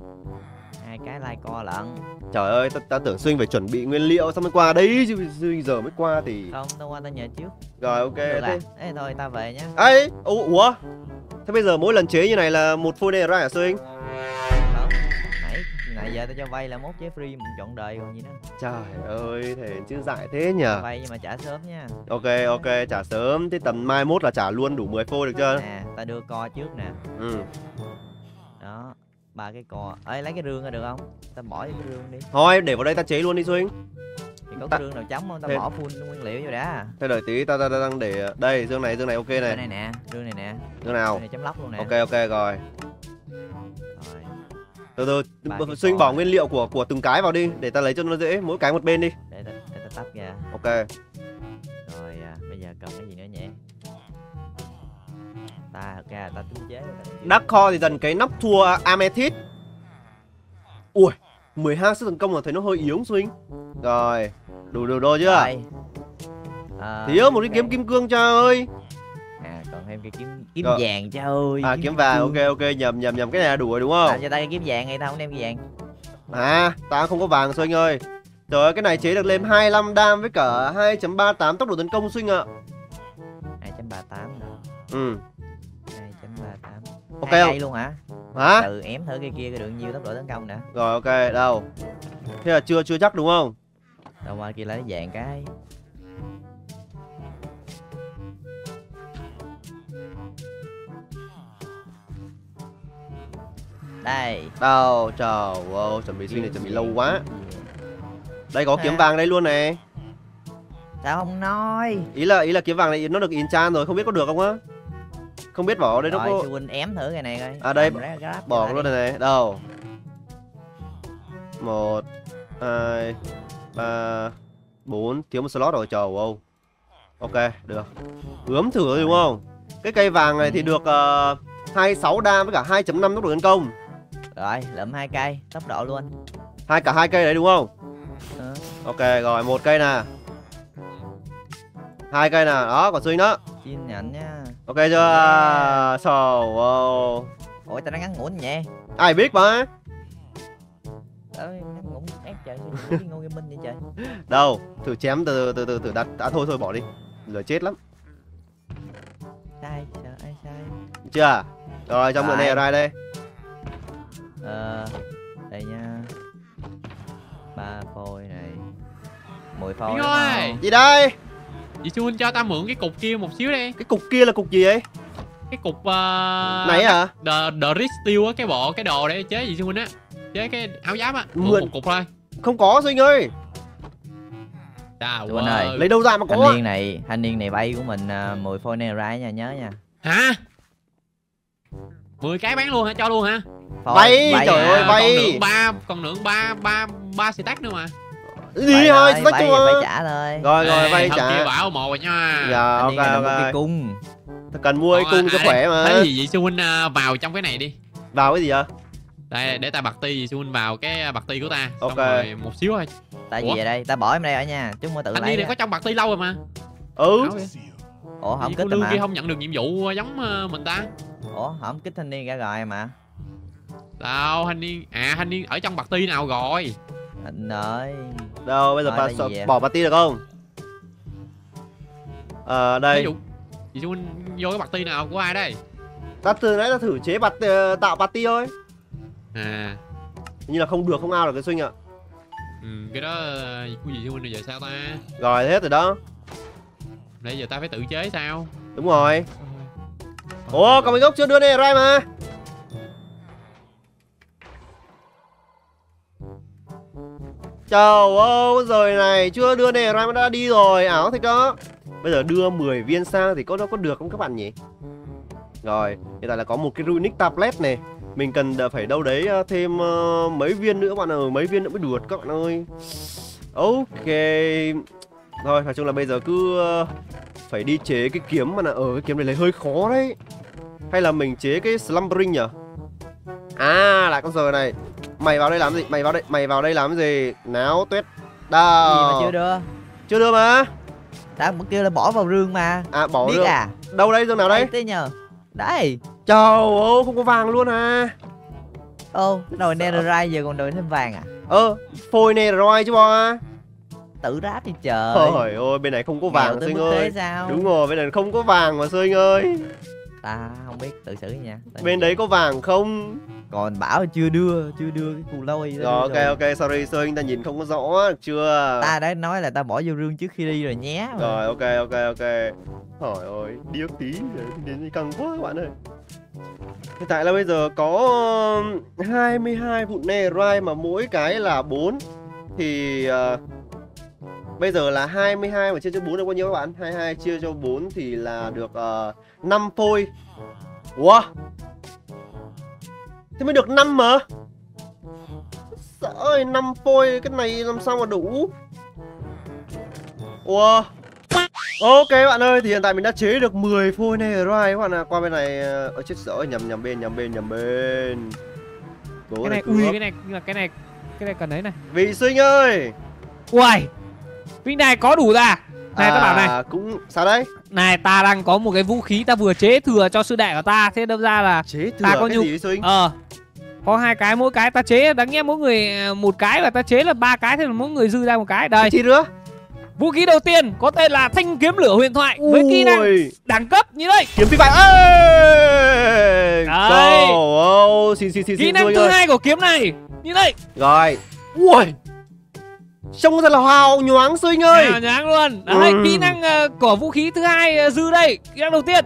Cái lai co lận. Trời ơi, ta, ta tưởng Xuynh phải chuẩn bị nguyên liệu xong mới qua đấy? Chứ bây giờ mới qua thì không tao qua tao nhờ trước. Rồi ok. Thế... à Ê, thôi tao về nhá. Ấy ủa, ủa? Thế bây giờ mỗi lần chế như này là một phôi này ra hả Xuynh không nãy nãy giờ tao cho vay là mốt chế free một trọn đời còn gì nữa. Trời ơi, thế chứ dại thế nhỉ vay nhưng mà trả sớm nha. Ok, ok, trả sớm. Thế tầm mai mốt là trả luôn đủ 10 phôi được chưa? Nè tao đưa co trước nè. Ừ. Đó ba cái co ơi lấy cái rương ra được không? Tao bỏ vô cái rương đi. Thôi, để vào đây ta chế luôn đi Xuyên. Thì có Ta- cái rương nào trống không? Tao Thế- bỏ full nguyên liệu vô đã. Thế đợi tí, ta, ta, ta đang để Đây, dương này, dương này ok Rương này. này nè rương này nè. Rương nào? Này chấm lóc luôn nè. Ok, ok, rồi. Rồi. Từ từ, Xuyên cò bỏ này. nguyên liệu của của từng cái vào đi Để ta lấy cho nó dễ, mỗi cái một bên đi. Để tao để tao tách ra. Ok. Rồi à, bây giờ cần cái gì nữa nhỉ ta thật ra ta tính chế. Đắc kho thì dần cái nắp thua Amethyst. Ui 12 sức tấn công là thấy nó hơi yếu Xuyên Rồi Đủ đủ đồ chưa? Rồi. À, Thiếu một cái kiếm kim cương cha ơi. À còn thêm cái kiếm kiếm Rồi. vàng cha ơi. À kiếm vàng ok ok nhầm nhầm nhầm cái này là đủ rồi đúng không? À, cho ta cái kiếm vàng này tao không đem cái vàng. À ta không có vàng Xuyên ơi. Trời ơi cái này chế được lên 25 đam với cả 2.38 tốc độ tấn công Xuyên ạ. 2.38 nữa. Ừ. 2.38 Ok không? luôn hả? Hả? Từ ém thử cái kia cái được nhiêu tốc độ tấn công nè. Rồi ok đâu? Thế là chưa chưa chắc đúng không? Đâu qua kia lấy vàng cái. Đây. Đâu? Trời ơi chuẩn bị Xuyên này chuẩn bị lâu quá. Đây có kiếm vàng đây luôn này tao không nói? Ý là ý là kiếm vàng này nó được enchant rồi không biết có được không á Không biết bỏ đây nó có huynh ém thử cái này coi. À, đây, bỏ luôn này này đâu? Một hai ba bốn thiếu một slot rồi trời ơi. Ok được. Ướm thử rồi đúng không? Cái cây vàng này thì được uh, 26 đam với cả 2.5 tốc độ tấn công. Rồi lượm hai cây tốc độ luôn. Hai cả hai cây đấy đúng không? Ờ. ok rồi một cây nè. Hai cây nè đó còn xuyên đó. Xin nhận nha ok chưa? Trời ơi ủa tao đang ngắn ngủn vậy ai biết mà? Ơi, ngắn ngủn ép trời sao đi ngô gaming vậy trời. Đâu? Thử chém từ từ từ từ đặt đã thôi thôi bỏ đi. Lửa chết lắm. Sai ai sai. Chưa rồi trong bữa này ở đây. Ờ đây nha. Ba phôi này. Mười phôi gì đây Chị Xuân cho ta mượn cái cục kia một xíu đi cái cục kia là cục gì ấy Cái cục uh, này à The, the Steel á, cái bộ, cái đồ để chế chị Xuân á Chế cái áo giáp á, mượn Mượn. một cục thôi không có Sinh ơi Chà, Xuân ơi. lấy đâu ra mà thanh có niên này thanh niên này bay của mình à, 10 phôi netherite nha nhớ nha Hả? 10 cái bán luôn hả? Cho luôn hả? Bay, bay trời à. ơi, bay. Còn lượng 3, còn lượng 3, 3, 3 stack nữa mà gì Bay thôi thôi, sách chưa phải trả thôi rồi rồi Ê, vay trả. bảo một rồi nha. Dạ ok một cái ok cung cần mua cái cung cho à, khỏe mà. Thế gì vậy? Xuân à, vào trong cái này đi. Vào cái gì vậy? Đây, để ta bật ti gì Xuân vào cái bật ti của ta. Ok. rồi một xíu thôi. Tại Ủa? gì vậy đây? Ta bỏ em đây ở nha chứ không có tự lấy niên này có trong bật ti lâu rồi mà. Ừ. Ủa không kích rồi mà kia không nhận được nhiệm vụ giống ờ, mình ta? Ủa không kích thanh niên cả rồi mà. Đâu, thanh niên À, thanh niên ở trong bật ti nào rồi? Anh ơi đâu bây giờ Thôi, bà đây gì bỏ party được không? Ờ Ví đây dụ Chị Xuân vô cái ti nào của ai đây? Ta từ nãy ta thử chế bạt ờ, tạo party thôi. À. Như là không được không ao được cái sinh ạ. Ừ, Cái đó ờ, của chị Xuân bây giờ sao ta? Rồi hết rồi đó. Bây giờ ta phải tự chế sao? Đúng rồi. Ủa còn mấy gốc chưa đưa này ra mà Trời ơi, rồi này chưa đưa này ra mà đã đi rồi, ảo thật đó. Bây giờ đưa 10 viên sang thì có nó có được không các bạn nhỉ? Rồi, hiện tại là có một cái Runic tablet này. Mình cần phải đâu đấy ờ, thêm uh, mấy viên nữa bạn ơi, mấy viên nữa mới được các bạn ơi. Ok. Thôi, nói chung là bây giờ cứ uh, phải đi chế cái kiếm mà là ở cái kiếm này lấy hơi khó đấy. Hay là mình chế cái slumbering nhỉ? À, lại con giờ này. Mày vào đây làm gì? Mày vào đây, mày vào đây làm gì? Náo tuyết. gì Đâu? mà chưa đưa Chưa đưa mà. ta vẫn kêu là bỏ vào rương mà À bỏ biết được. à Đâu đây dương nào đây? thế nhờ đây Trời ơi, không có vàng luôn à. ô đòi netherite giờ còn đòi thêm vàng à Ơ, phôi rồi chứ bo. tự ráp đi trời Trời ơi, bên này không có vàng Sinh ơi. sao Đúng rồi, bên này không có vàng mà Sinh ơi. Ta không biết tự xử nha. Ta bên đấy có vàng không? Còn bảo chưa đưa chưa đưa cái cù lôi đó rồi ok ok sorry Xuân ta nhìn không có rõ chưa. Ta đã nói là ta bỏ vô rương trước khi đi rồi nhé. Mà. rồi ok ok ok. Trời ơi điếc tí rồi đến căng quá các bạn ơi. Hiện tại là bây giờ có um, 22 vụ netherite mà mỗi cái là 4 thì ờ, bây giờ là 22 mà chia cho 4 được bao nhiêu các bạn? 22 chia cho 4 thì là được uh, 5 phôi Ủa Thế mới được 5 mà. Sợ ơi 5 phôi cái này làm sao mà đủ? Ủa Ok bạn ơi thì hiện tại mình đã chế được 10 phôi netherite các bạn ạ. Qua bên này ờ, Ơ chết sợ nhầm nhầm bên nhầm bên nhầm bên. Cố cái này ui cái này mà cái này cái này cần đấy này. Vị sinh ơi. Ui Vinh này có đủ ra. Này ta bảo này. À, cũng sao đấy? Này ta đang có một cái vũ khí ta vừa chế thừa cho sư đệ của ta. Thế đâm ra là chế thừa Ta có cái nhu- gì sinh ờ có hai cái mỗi cái ta chế đáng nghe mỗi người ờ, một cái và ta chế là ba cái thế là mỗi người dư ra một cái. Đây. Chi nữa vũ khí đầu tiên có tên là thanh kiếm lửa huyền thoại với kỹ năng Ui, đẳng cấp như đây. Kiếm phi vải ơi Đấy. xin xin xin kỹ xin năng thứ hai của kiếm này như đây. Rồi. Ui trông thật là hào nhoáng sinh ơi à, nháng luôn. Đấy Ừ. kỹ năng ờ, của vũ khí thứ hai ờ, dư đây kỹ năng đầu tiên.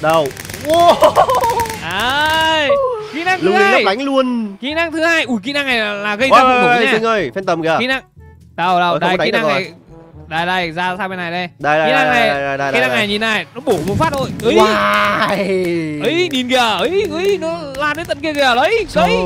Đâu? Wow. đấy kỹ năng thứ lung hai. lánh luôn. Kỹ năng thứ hai. Ui kỹ năng này là, là gây ra vụ nổ nha ơi phen tầm kìa. Kỹ năng. Đâu đâu có đây đánh kỹ năng rồi. này đây đây ra sang bên này đây. Đây đây kỹ năng này- đây đây kỹ năng này nhìn này nó bổ một phát thôi. Ấy. Wow. ấy nhìn kìa ấy ấy nó lan đến tận kia kìa đấy đấy.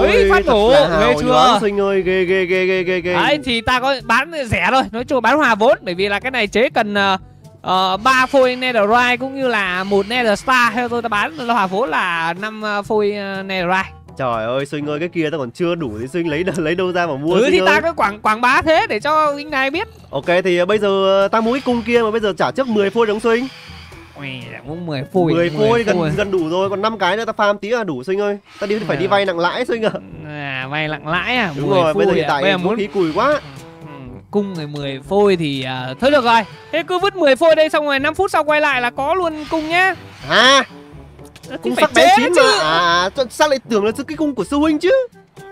Ấy, phát nổ, ghê chưa? sinh ơi, ghê ghê ghê ghê ghê ghê. đấy thì ta có bán rẻ thôi nói chung bán hòa vốn bởi vì là cái này chế cần uh, ba phôi netherite cũng như là một nether star theo tôi ta bán là hòa vốn là năm uh, phôi uh, netherite Trời ơi, Sinh ơi, cái kia ta còn chưa đủ thì Sinh lấy lấy đâu ra mà mua ừ Sinh thì ơi. ta cứ quảng quảng bá thế để cho anh này biết Ok thì bây giờ ta mua cái cung kia mà bây giờ trả trước 10 phôi đóng Sinh. Ui, muốn 10 phôi 10 phôi gần gần đủ rồi, còn 5 cái nữa ta farm tí là đủ Sinh ơi. Ta đi phải đi À. vay nặng lãi Sinh à. à, vay lặng lãi à Đúng 10 rồi, bây giờ phôi hiện à? tại vũ muốn khí cùi quá. Ừ, cung người 10 phôi thì à, thôi được rồi thế cứ vứt 10 phôi đây xong rồi 5 phút sau quay lại là có luôn cung nhá À, cung sắc bén chế chín chứ. mà. À, sao lại tưởng là cái cung của sư huynh chứ?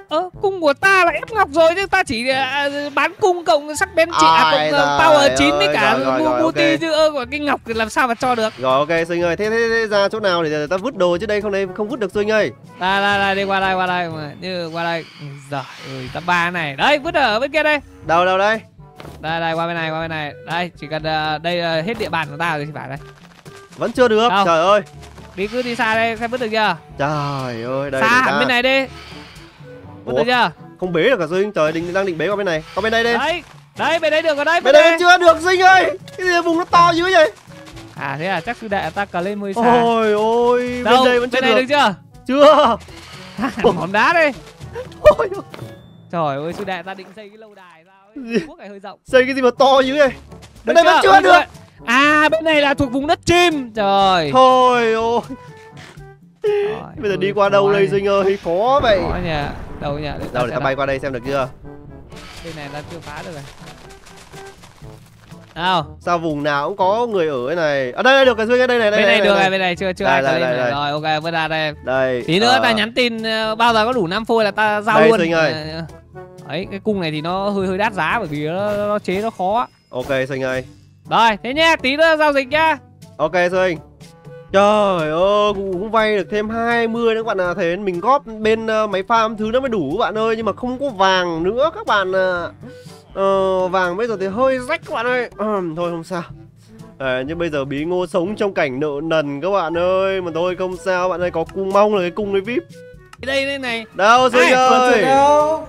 Ơ, cung của ta là ép ngọc rồi chứ ta chỉ à, bán cung cộng sắc bén chỉ à, Ai cộng giời power 9 với cả rồi, rồi, rồi, multi ok. chứ ơ còn cái ngọc thì làm sao mà cho được Rồi ok Sinh ơi, thế, thế, thế ra chỗ nào để ta vứt đồ chứ đây không đây không vứt được Sinh ơi. đây đây đây đi qua đây qua đây mà như qua đây giời ơi ta ba này đấy vứt ở bên kia đây Đâu đâu đây? đây đây qua bên này qua bên này đây chỉ cần à, đây là hết địa bàn của ta rồi thì phải đây Vẫn chưa được. Đâu? Trời ơi. Đi cứ đi xa đây xem vứt được chưa Trời ơi, đây xa hẳn ta- bên này đi vứt Ủa? được chưa Không bế được cả Sinh, trời định đang định bế qua bên này. Qua bên đây đi. đấy đấy bên đấy được rồi đấy Bên đây chưa được Sinh ơi. Cái gì vùng nó to dữ vậy? à thế là chắc sư đệ ta cờ lên mới xa Ôi ôi, đâu bên đây vẫn chưa bên này được. được chưa Chưa. hòn đá đây Ôi, trời ơi sư đệ ta định xây cái lâu đài sao ấy quốc này hơi rộng xây cái gì mà to dữ vậy? Được Bên đây vẫn chưa Ôi, được. À bên này là thuộc vùng đất chim trời Thôi ôi, Trời bây giờ đi qua đâu đây này. Sinh ơi? Khó vậy. khó nhỉ đâu nhỉ để Đâu để ta bay qua đây xem được chưa? bên này ta chưa phá được rồi nào Sao vùng nào cũng có người ở đây này. À đây đây được cái Sinh ơi, đây này đây bên này được rồi đây. bên này chưa chưa Đây, ai đây, đây, này. đây. rồi ok vứt ra đây Đây. tí nữa ờ, ta nhắn tin ờ, bao giờ có đủ 5 phôi là ta giao Đây, luôn Sinh ơi. Ờ, ấy cái cung này thì nó hơi hơi đắt giá bởi vì nó, nó chế nó khó Ok Sinh ơi rồi thế nhá tí nữa giao dịch nhá Ok Sinh. Trời ơi, cũng vay được thêm 20 nữa các bạn à. Thế mình góp bên uh, máy farm thứ nó mới đủ các bạn ơi. Nhưng mà không có vàng nữa các bạn à. Uh, vàng bây giờ thì hơi rách các bạn ơi. Uh, thôi không sao. Ờ, à, nhưng bây giờ bí ngô sống trong cảnh nợ nần các bạn ơi Mà thôi không sao bạn ơi có cung mong là cái cung đấy vip đây đây này Đâu Ai? ơi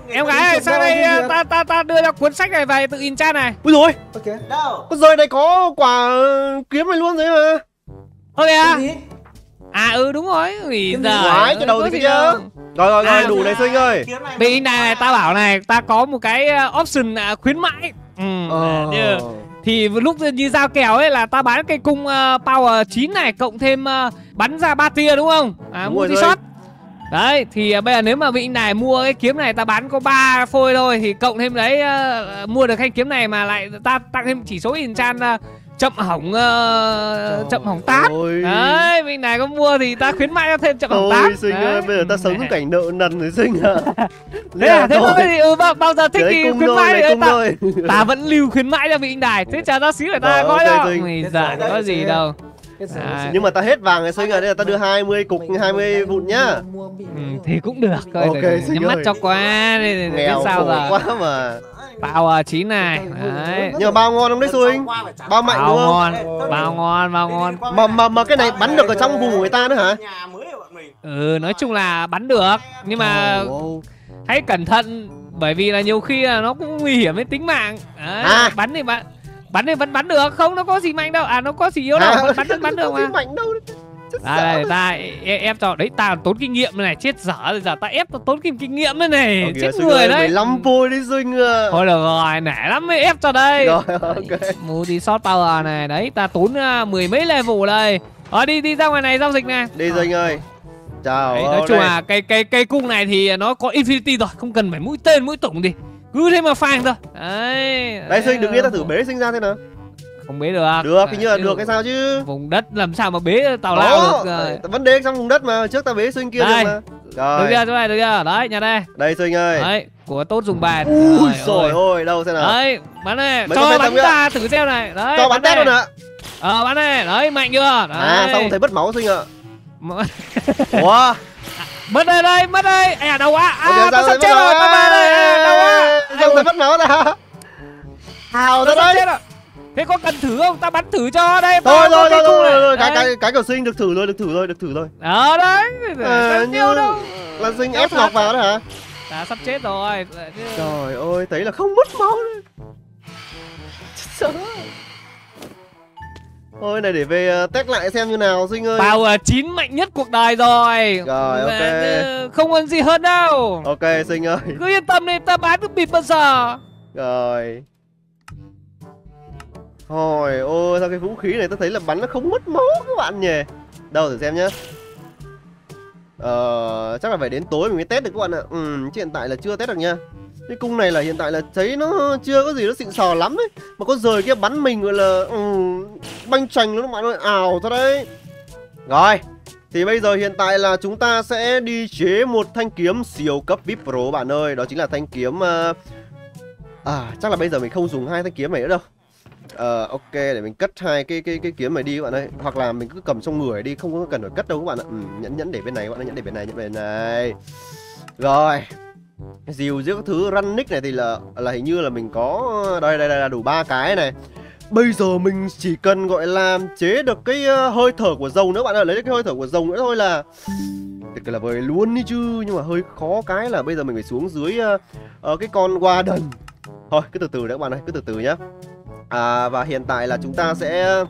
em gái ơi sang đây ờ, ta ta ta đưa cho cuốn sách này về tự in chat này Ui rồi Ok. Đâu? Con rơi này có quả ờ, kiếm này luôn đấy mà ok à Cái gì? à ừ đúng rồi vì gì? giờ cái đầu thì cái chứ. Rồi rồi rồi À, đủ này Sinh ơi Kiếm này. này ta bảo này ta có một cái ờ, option à, khuyến mãi ừ, Ờ. thì lúc như giao kèo ấy là ta bán cái cung ờ, power 9 này cộng thêm ờ, bắn ra ba tia đúng không à Đúng rồi, multi shot đấy thì ờ, bây giờ nếu mà vị này mua cái kiếm này ta bán có 3 phôi thôi thì cộng thêm đấy ờ, mua được thanh kiếm này mà lại ta tăng thêm chỉ số enchant uh, chậm hỏng ờ, chậm hỏng tám ôi. đấy bên này có mua thì ta khuyến mãi cho thêm chậm hỏng tám sinh ơi, bây giờ ta sống trong cảnh nợ nần rồi sinh à. thế à thế có cái gì ừ, bao, bao giờ thích Đấy thì khuyến mãi này thì cung ta, ta vẫn lưu khuyến mãi cho vị anh đài thế chờ ta xíu để ta Rồi, coi ok, cho. Duy. mày giỏi có gì đâu Đấy. Nhưng mà ta hết vàng rồi sinh à, đây là ta đưa 20 cục 20 vụn nhá. ừ, thì cũng được coi Ok, để- để Sinh nhắm mắt cho qua để, để, Nghèo sao giờ quá mà. bao à chín này đấy Nhưng mà bao ngon không đấy Xuynh? Bao mạnh bao đúng không? ngon bao ngon bao ngon Mà mà mà cái này bắn được ở trong vùng của người ta nữa hả? ừ nói chung là bắn được nhưng mà hãy cẩn thận bởi vì là nhiều khi là nó cũng nguy hiểm đến tính mạng đấy, À. bắn thì bắn bắn thì vẫn bắn được. Không nó có gì mạnh đâu. À nó có gì yếu đâu. À, vẫn bắn vẫn bắn được mà. mạnh đâu. Chết đây, ta ép, ép cho đấy ta tốn kinh nghiệm này. Chết dở rồi giờ ta ép ta tốn kinh kinh nghiệm đây này Ờ kìa, chết người ơi, đấy. 15 phôi đi Xuynh à. thôi được rồi nể lắm mới ép cho đây. Rồi, ok. multi shot power này. Đấy ta tốn uh, mười mấy level đây. Ờ đi đi ra ngoài này giao dịch này Đi Xuynh ơi. Chào. Đấy, nói chung là cây cây cây cung này thì nó có infinity rồi. Không cần phải mũi tên mũi tủng gì cứ thế mà phang thôi đấy Đây Xuynh đừng nghe ta thử bế Xuynh ra thế nào. không bế được Được, hình như là Đấy, được hay sao chứ. vùng đất làm sao mà bế tàu lao được rồi vấn đề trong vùng đất mà trước ta bế Xuynh kia Đây. được mà. được Rồi. chưa chỗ này được chưa đấy nhà đây Đây Xuynh ơi. đấy của tốt dùng bàn Ui rồi ôi đâu xem nào. đấy bắn này Mấy cho bắn ra thử xem này đấy Cho bắn này. luôn ạ. ờ bắn này đấy mạnh chưa đấy. À xong thấy mất máu Xuynh ạ. Ủa? mất đây đây mất đây. À đau quá. À Ôi, tôi sao sắp chết rồi tao về đây. À, đau quá. Xong thấy mất máu ra. Hào ra tôi đây. rồi. Thế có cần thử không? Ta bắn thử cho đây Thôi thôi thôi thôi, cái cái cái của Sinh được thử thôi, được thử thôi, được thử thôi. ờ đấy. Ờ, Cần như tiêu đâu. là Sinh ép Ngọc vào đó hả? ta sắp chết rồi. Trời ơi, thấy là không mất máu. Sợ. Thôi này để về ờ, test lại xem như nào Sinh ơi. Bao uh, chín mạnh nhất cuộc đời rồi Rồi, ok. Ờ, Không còn gì hơn đâu Ok Sinh ơi. Cứ yên tâm đi ta bán được bịp bao giờ Rồi. Hồi ôi sao cái vũ khí này tôi thấy là bắn nó không mất máu các bạn nhỉ. Đâu thử xem nhá. Ờ, chắc là phải đến tối mình mới test được các bạn ạ. Ừ, chứ hiện tại là chưa test được nha. Cái cung này là hiện tại là thấy nó chưa có gì nó xịn sò lắm ấy. Mà con rời kia bắn mình gọi là ừ, banh chành luôn mọi bạn ơi, ảo thôi đấy. Rồi, thì bây giờ hiện tại là chúng ta sẽ đi chế một thanh kiếm siêu cấp VIP Pro bạn ơi. Đó chính là thanh kiếm ờ, À chắc là bây giờ mình không dùng hai thanh kiếm này nữa đâu Ờ ok để mình cất hai cái cái cái kiếm này đi các bạn ơi Hoặc là mình cứ cầm trong người đi không có cần phải cất đâu các bạn ạ ừ, Nhẫn nhẫn để bên này các bạn ơi nhẫn để bên này nhẫn bên này Rồi Dìu giữa các thứ run nick này thì là là hình như là mình có đây đây đây là đủ ba cái này. Bây giờ mình chỉ cần gọi là chế được cái ờ, hơi thở của dầu nữa bạn ơi. Lấy được cái hơi thở của dầu nữa thôi là Thật là vời luôn đi chứ. Nhưng mà hơi khó cái là bây giờ mình phải xuống dưới uh, uh, cái con Warden. Thôi cứ từ từ đấy các bạn ơi, cứ từ từ nhá. À và hiện tại là chúng ta sẽ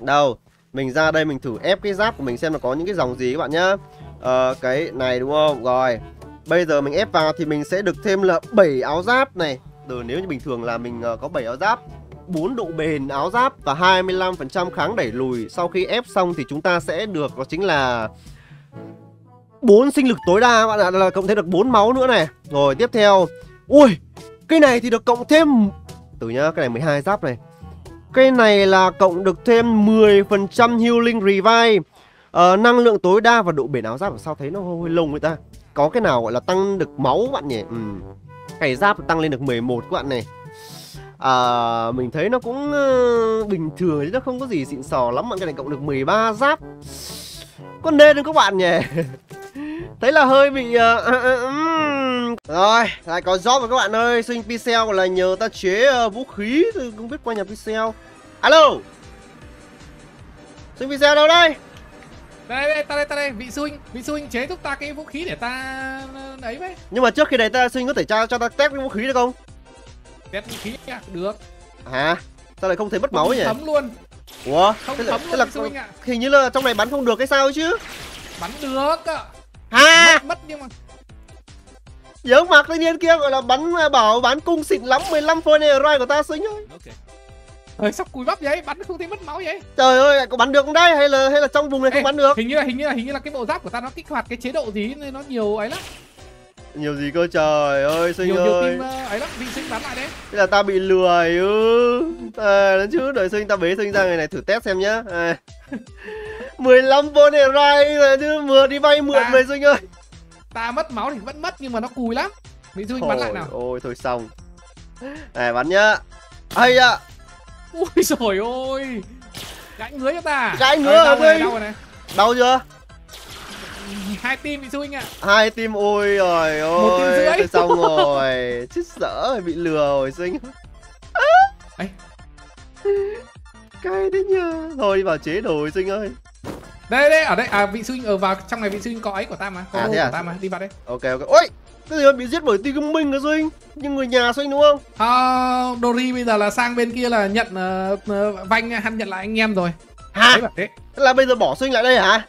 Đâu Mình ra đây mình thử ép cái giáp của mình xem là có những cái dòng gì các bạn nhá. Uh, cái này đúng không? Rồi. Bây giờ mình ép vào thì mình sẽ được thêm là 7 áo giáp này. Từ nếu như bình thường là mình ờ, có 7 áo giáp 4 độ bền áo giáp và 25% kháng đẩy lùi. Sau khi ép xong thì chúng ta sẽ được đó chính là 4 sinh lực tối đa bạn ạ là cộng thêm được 4 máu nữa này. Rồi tiếp theo. Ui cái này thì được cộng thêm Từ nhá cái này 12 giáp này. Cái này là cộng được thêm 10% healing revive. Uh, Năng lượng tối đa và độ bền áo giáp Sao thấy nó hơi lông người ta? Có cái nào gọi là tăng được máu bạn nhỉ? Ừ. Cái giáp tăng lên được 11 các bạn này. À, Mình thấy nó cũng uh, bình thường chứ nó không có gì xịn sò lắm Bạn cái này cộng được 13 giáp. Có nên không các bạn nhỉ? Thấy là hơi bị Uh, uh, uh, um. Rồi, lại có job rồi các bạn ơi. Sinh Pixel là nhờ ta chế uh, vũ khí thì Không biết qua nhà Pixel. Alo! Sinh Pixel đâu đây? Đây đây ta đây ta đây. Vị sư huynh vị sư huynh chế giúp ta cái vũ khí để ta ờ, ấy với. Nhưng mà trước khi đấy ta Sinh có thể cho, cho ta test cái vũ khí được không? Test vũ khí à được. Hả? Sao lại không thấy mất máu nhỉ? thấm luôn. Ủa? Không thế là, thấm thế luôn là sư huynh ạ. hình như là trong này bắn không được hay sao chứ? Bắn được ạ. Ha! Mất, mất nhưng mà Giống mặt thanh niên kia gọi là bắn à, bảo bán cung xịn lắm 15 phôi này roi của ta Sinh ơi Ơi sắp cùi bắp vậy? Bắn không thấy mất máu vậy? Trời ơi có bắn được không đây? Hay là hay là trong vùng này không Ê, bắn được? hình như là hình như là hình như là cái bộ giáp của ta nó kích hoạt cái chế độ gì nên nó nhiều ấy lắm. Nhiều gì cơ? Trời ơi sinh nhiều nhiều ơi. team ờ, ấy lắm vị sinh bắn lại đấy. Thế là tao bị lừa ư à, đến chứ đợi sinh tao bế sinh ra ngày này thử test xem nhá. À. 15 vốn này rai là chứ vừa đi vay mượn Ta- về sinh ơi. ta mất máu thì vẫn mất nhưng mà nó cùi lắm. Sư huynh bắn lại nào. ôi thôi xong. Này bắn nhá. Hay ạ ui rồi ôi. Gãy ngứa cho ta Gãy ngứa Đây, đau rồi này, đau rồi này. Đau chưa? Hai vị sư huynh ạ. Hai tim ôi rồi Một tim ôi rưỡi. thôi xong rồi. Chết sợ rồi bị lừa rồi sinh Ấy. cay thế nhờ. Thôi đi vào chế đồ sinh ơi. Đây đây ở đây. À vị huynh ở vào trong này vị huynh có ấy của ta mà. Có À, à? của ta mà. Đi vào đây. Ok ok. Ôi cái gì mà bị giết bởi minh hả sinh nhưng người nhà sinh đúng không? À, Dory bây giờ là sang bên kia là nhận uh, uh, vanh hắn nhận lại anh em rồi. Hả? Thế Thế. Là bây giờ bỏ sinh lại đây hả?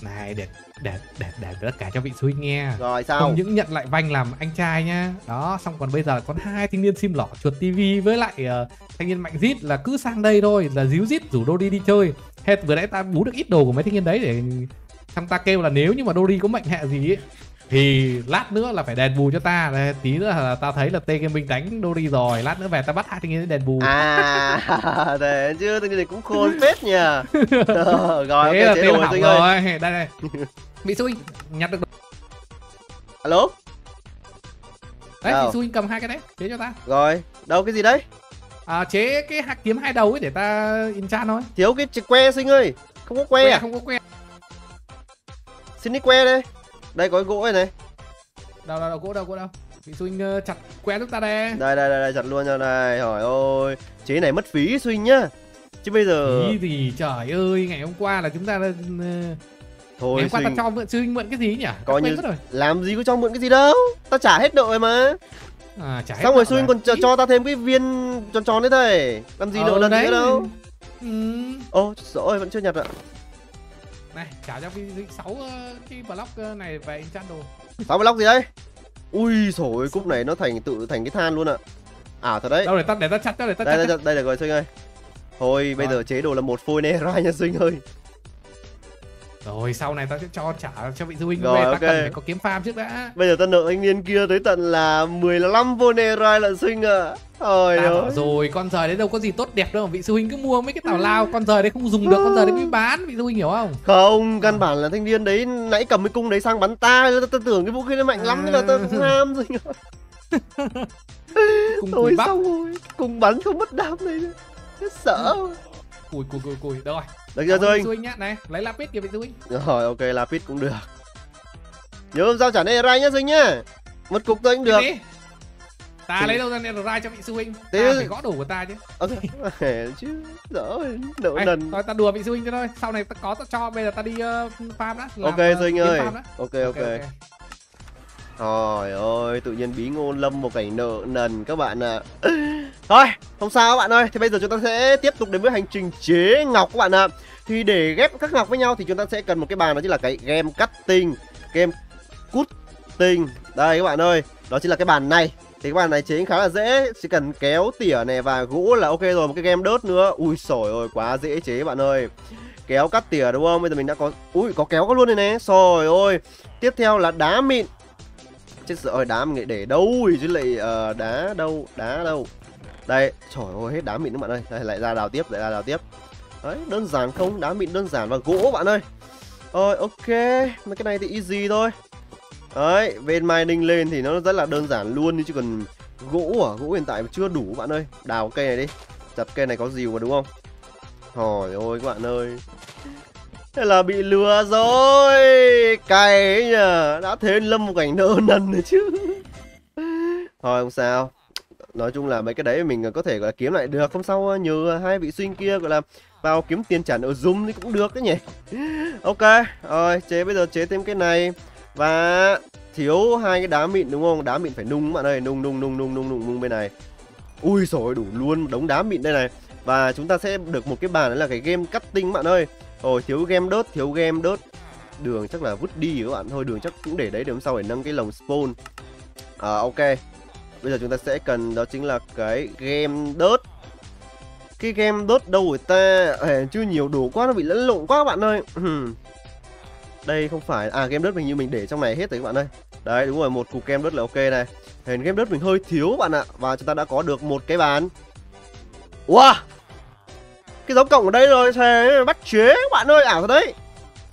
Này để để để để tất cả cho vị huynh nghe. Rồi sao? Không những nhận lại vanh làm anh trai nhá. Đó xong còn bây giờ còn hai thanh niên sim lỏ chuột tivi với lại ờ, thanh niên mạnh rít là cứ sang đây thôi là díu rít rủ Dory đi chơi. Hết vừa nãy ta bú được ít đồ của mấy thanh niên đấy để thằng ta kêu là nếu như mà Dory có mệnh hệ gì ấy thì lát nữa là phải đền bù cho ta. Đây, tí nữa là ta thấy là T Gaming đánh Dory rồi lát nữa về ta bắt hai thanh niên để đền bù. À thế chứ nhiên này cũng khôn phết nhỉ Ờ, rồi thế ok là chế tiêu đồ rồi. Ơi đây đây. Sư huynh nhặt được alo? Đấy Đâu? sư huynh cầm hai cái đấy chế cho ta. Rồi đâu cái gì đấy? À, chế cái hạt kiếm hai đầu ấy để ta enchant thôi. Thiếu cái que sinh ơi. Không có que que à? không có que. Xin đi que đây đây có cái gỗ này này. Đâu đâu đâu gỗ đâu gỗ đâu. Sư huynh ờ, chặt que giúp ta đây. Đây đây đây, đây chặt luôn cho này. Hỏi ôi chế này mất phí sinh nhá. Chứ bây giờ Ý gì trời ơi ngày hôm qua là chúng ta đã, ờ, ngày thôi hôm qua ta cho mượn huynh mượn cái gì nhỉ? Coi như- làm gì có cho mượn cái gì đâu. Ta trả hết nợ rồi mà. À, chả hết xong rồi huynh còn cho, cho ta thêm cái viên tròn tròn đấy thầy. Làm gì Ờ, nợ lần đấy. nữa đâu. Ừ. ô rồi vẫn chưa nhặt ạ này trả cho sáu ờ, cái block ờ, này về enchant đồ. Sáu block gì đấy? Ui rồi cúc này nó thành tự thành cái than luôn ạ. À thật đấy. Đâu để ta để ta chặt để ta đây chặt đây đây là rồi sinh ơi. Thôi bây Rồi. giờ chế đồ là một phôi nè ra nha sinh ơi. Rồi sau này ta sẽ cho trả cho vị sư huynh Rồi, về. Ta ok. cần phải có kiếm farm trước đã. Bây giờ ta nợ anh niên kia tới tận là 15 phôi nè ra là sinh ạ. Trời ơi bảo rồi con rời đấy đâu có gì tốt đẹp đâu vị sư huynh cứ mua mấy cái tào lao. Con rời đấy không dùng được con rời đấy mới bán vị sư huynh hiểu không? Không căn bản là thanh niên đấy nãy cầm cái cung đấy sang bắn ta. Ta, ta tưởng cái vũ khí nó mạnh lắm nên là ta cũng ham rồi. Cùng Ôi xong rồi Cùng bắn không mất đam này nữa sợ cùi cùi cùi cùi. Rồi? Được chưa sư huynh nhá. Này lấy lapis kìa vị sư huynh Rồi ok Lapis cũng được. Nhớ giao trả này ra nhá Dinh nhá. Một cục tôi cũng được. Ta Thì- lấy đâu ra netherite cho vị sư huynh Thế- ta phải gõ đồ của ta chứ. Ok chứ Nợ Ê, nần thôi ta đùa vị sư huynh cho thôi. Sau này ta có ta cho bây giờ ta đi uh, farm đã. Làm, Ok ờ, Dinh kiếm ơi. Ok ok Trời ơi Tự nhiên bí ngôn lâm một cảnh nợ nần các bạn ạ Thôi Không sao các bạn ơi. Thì bây giờ chúng ta sẽ tiếp tục đến với hành trình chế ngọc các bạn ạ. Thì để ghép các ngọc với nhau Thì chúng ta sẽ cần một cái bàn đó chính là cái game cutting Game cutting. Đây các bạn ơi Đó chính là cái bàn này. Thì cái bàn này chế khá là dễ Chỉ cần kéo tỉa này và gỗ là ok rồi Một cái game đớt nữa. Ui sổi ơi quá dễ chế bạn ơi. Kéo cắt tỉa đúng không? Bây giờ mình đã có Ui có kéo có luôn này nè. Sồi ơi. Tiếp theo là đá mịn. Chết rồi đá mình để đâu? Chứ lại uh, đá đâu? Đá đâu? Đây trời ơi hết đá mịn các bạn ơi Đây lại ra đào tiếp lại ra đào tiếp Đấy đơn giản không Đá mịn đơn giản và gỗ bạn ơi Rồi ok Mấy cái này thì easy thôi Đấy, bên mining lên thì nó rất là đơn giản luôn nhưng chỉ cần gỗ à, gỗ hiện tại chưa đủ bạn ơi. Đào cây này đi. Chặt cây này có gì mà đúng không? Hỏi ôi các bạn ơi. Thế là bị lừa rồi. Cày ấy nhờ, đã thế lâm một cảnh nợ nần rồi chứ. Thôi không sao. Nói chung là mấy cái đấy mình có thể gọi là kiếm lại được Không sao ờ, nhờ hai vị sinh kia gọi là vào kiếm tiền trả nợ Zoom thì cũng được đấy nhỉ Ok Rồi chế bây giờ chế thêm cái này và thiếu hai cái đá mịn đúng không? Đá mịn phải nung bạn ơi, nung nung nung nung nung nung nung bên này. Ui rồi đủ luôn đống đá mịn đây này. Và chúng ta sẽ được một cái bàn đấy là cái game cutting bạn ơi. Rồi thiếu game đớt, thiếu game đớt. Đường chắc là vứt đi các bạn thôi, đường chắc cũng để đấy để hôm sau để nâng cái lồng spawn. À ok. Bây giờ chúng ta sẽ cần đó chính là cái game đớt. Cái game đớt đâu rồi ta? À, chưa nhiều đồ quá nó bị lẫn lộn quá các bạn ơi. đây không phải à game đớt mình như mình để trong này hết rồi các bạn ơi. Đấy đúng rồi một cục kem đớt là ok này. Hình kem đớt mình hơi thiếu bạn ạ Và chúng ta đã có được một cái bàn. Wow! Cái dấu cộng ở đây rồi Thế bắt chế các bạn ơi ảo thật đấy.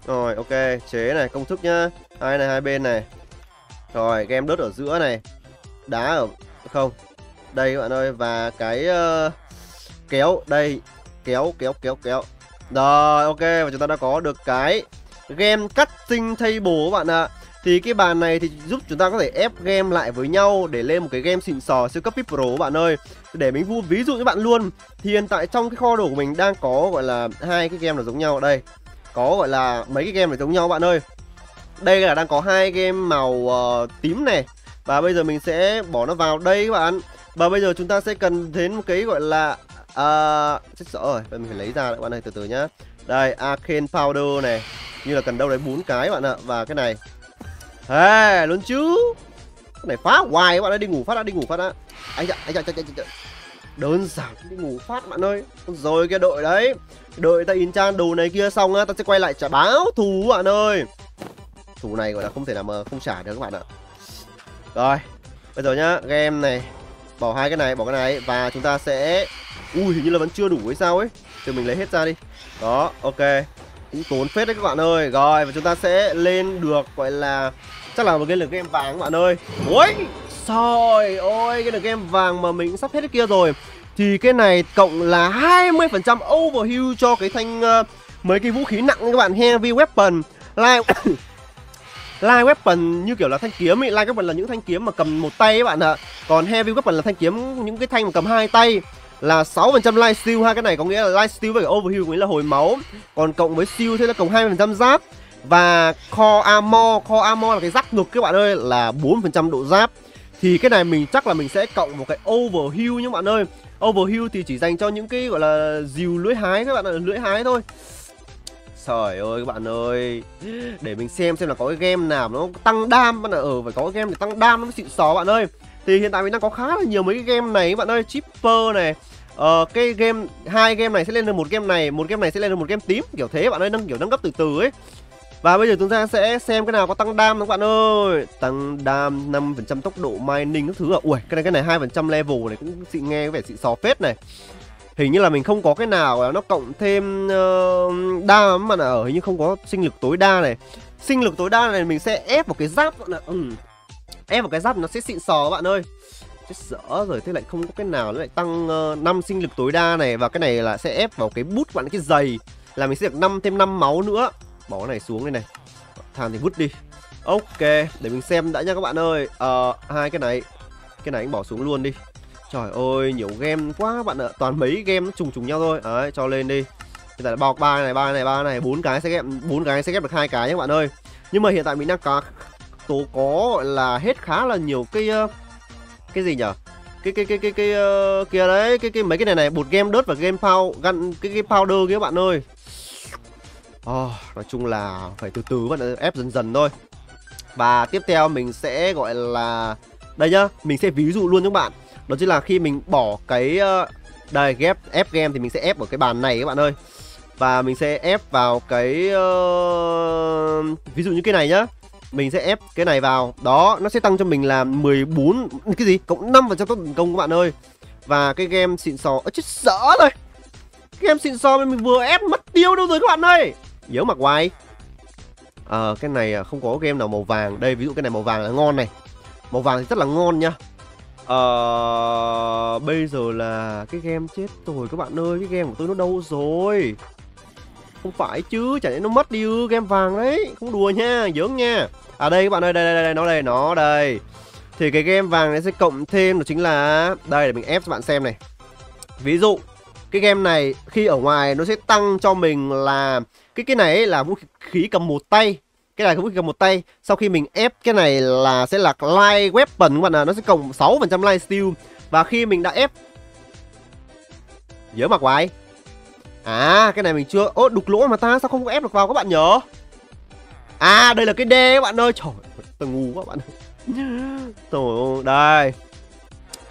Rồi ok chế này công thức nhá. Hai này hai bên này. Rồi kem đớt ở giữa này. Đá ở không Đây các bạn ơi Và cái uh, kéo đây Kéo kéo kéo kéo Rồi ok và chúng ta đã có được cái game cutting table các bạn ạ thì cái bàn này thì giúp chúng ta có thể ép game lại với nhau để lên một cái game xịn sò siêu cấp VIP Pro các bạn ơi. Để mình vu ví dụ cho bạn luôn. Thì hiện tại trong cái kho đồ của mình đang có gọi là hai cái game là giống nhau ở đây. Có gọi là mấy cái game là giống nhau bạn ơi. Đây là đang có hai game màu uh, tím này. Và bây giờ mình sẽ bỏ nó vào đây các bạn. Và bây giờ chúng ta sẽ cần đến một cái gọi là à chết sợ rồi, mình phải lấy ra các bạn ơi từ từ nhá. Đây, Arcane Powder này. Như là cần đâu đấy bốn cái bạn ạ. Và cái này Ê, luôn chứ Cái này phá hoài các bạn ơi, đi ngủ phát đã, đi ngủ phát đã Anh dạ, anh dạ, anh dạ, Đơn giản, đi ngủ phát bạn ơi Rồi cái đội đấy Đội ta in chan đồ này kia xong á, ta sẽ quay lại trả báo thù bạn ơi Thù này gọi là không thể nào mà không trả được các bạn ạ rồi, bây giờ nhá, game này Bỏ hai cái này, bỏ cái này Và chúng ta sẽ Ui, hình như là vẫn chưa đủ hay sao ấy. Thì mình lấy hết ra đi. Đó, ok. Cũng tốn phết đấy các bạn ơi. Rồi và chúng ta sẽ lên được gọi là chắc là một cái lượt game vàng các bạn ơi. Ôi trời ơi cái lượt game vàng mà mình sắp hết cái kia rồi. Thì cái này cộng là 20% overheal cho cái thanh uh, mấy cái vũ khí nặng các bạn heavy weapon. Like light weapon như kiểu là thanh kiếm ấy light weapon là những thanh kiếm mà cầm một tay các bạn ạ. Còn heavy weapon là thanh kiếm, những cái thanh mà cầm hai tay. Là 6% light steal hai cái này có nghĩa là light steal với overheal nghĩa là hồi máu. Còn cộng với steal thế là cộng 20% giáp. Và core armor core armor là cái giáp ngực các bạn ơi, là 4% độ giáp. Thì cái này mình chắc là mình sẽ cộng một cái overheal nhé bạn ơi. Overheal thì chỉ dành cho những cái, gọi là dìu lưỡi hái các bạn ạ, lưỡi hái thôi. Trời ơi các bạn ơi Để mình xem xem là có cái game nào nó tăng đam bạn ạ Ừ phải có cái game để tăng đam nó xịn xò bạn ơi Thì hiện tại mình đang có khá là nhiều mấy cái game này các bạn ơi Chipper này Ờ, cái game hai game này sẽ lên được một game này, một game này sẽ lên được một game tím kiểu thế bạn ơi, nâng kiểu nâng cấp từ từ ấy. Và bây giờ chúng ta sẽ xem cái nào có tăng đam các bạn ơi. Tăng đam 5% tốc độ mining các thứ à. Ui, cái này cái này hai phần trăm level này cũng xịn nghe có vẻ xịn xò phết này. Hình như là mình không có cái nào nó cộng thêm uh, lắm mà ở ờ, hình như không có sinh lực tối đa này. Sinh lực tối đa này mình sẽ ép vào cái giáp bạn ạ. Ừ. Ép vào cái giáp nó sẽ xịn sò các bạn ơi. Chết dở rồi thế lại không có cái nào nó lại tăng ờ, uh, 5 sinh lực tối đa này. Và cái này là sẽ ép vào cái bút bạn cái giày. Là mình sẽ được 5 thêm 5 máu nữa. Bỏ cái này xuống đây này. Than thì vứt đi. Ok để mình xem đã nha các bạn ơi. Ờ uh, hai cái này. Cái này anh bỏ xuống luôn đi trời ơi nhiều game quá các bạn ạ. Toàn mấy game nó trùng trùng nhau thôi. Đấy cho lên đi. Hiện tại là bọc ba này ba này ba này bốn cái sẽ ghép bốn cái sẽ ghép được hai cái nhé các bạn ơi. Nhưng mà hiện tại mình đang có tố có gọi là hết khá là nhiều cái ờ, cái gì nhở cái cái cái cái cái uh, kia đấy. Cái cái mấy cái này này bột game đớt và game pow gắn cái cái powder kia các bạn ơi. Oh, nói chung là phải từ từ bạn ép dần dần thôi. Và tiếp theo mình sẽ gọi là đây nhá mình sẽ ví dụ luôn cho bạn đó chính là khi mình bỏ cái ờ, đây ghép ép game thì mình sẽ ép ở cái bàn này các bạn ơi. Và mình sẽ ép vào cái uh, ví dụ như cái này nhá. Mình sẽ ép cái này vào. Đó nó sẽ tăng cho mình là 14 cái gì? Cộng 5 phần trăm tốc tấn công các bạn ơi. Và cái game xịn sò ơ chết sợ rồi. Cái game xịn sò mình vừa ép mất tiêu đâu rồi các bạn ơi. Nhớ mặc quay ờ à, cái này ờ, không có game nào màu vàng. Đây ví dụ cái này màu vàng là ngon này. Màu vàng thì rất là ngon nhá ờ bây giờ là cái game chết rồi các bạn ơi cái game của tôi nó đâu rồi? Không phải chứ, chả lẽ nó mất đi ư, game vàng đấy Không đùa nha, giỡn nha. À đây các bạn ơi, đây đây đây, nó đây, nó đây. Thì cái game vàng này sẽ cộng thêm đó chính là Đây để mình ép cho bạn xem này. Ví dụ Cái game này khi ở ngoài nó sẽ tăng cho mình là Cái cái này là vũ khí cầm một tay cái này khí cầm một tay. Sau khi mình ép cái này là sẽ là light weapon các bạn ạ Nó sẽ cộng 6% light steal. Và khi mình đã ép Dỡ mặt hoài À cái này mình chưa Ô đục lỗ mà ta sao không có ép được vào các bạn nhớ À đây là cái D các bạn ơi. Trời tôi ngu quá bạn Trời ơi đây.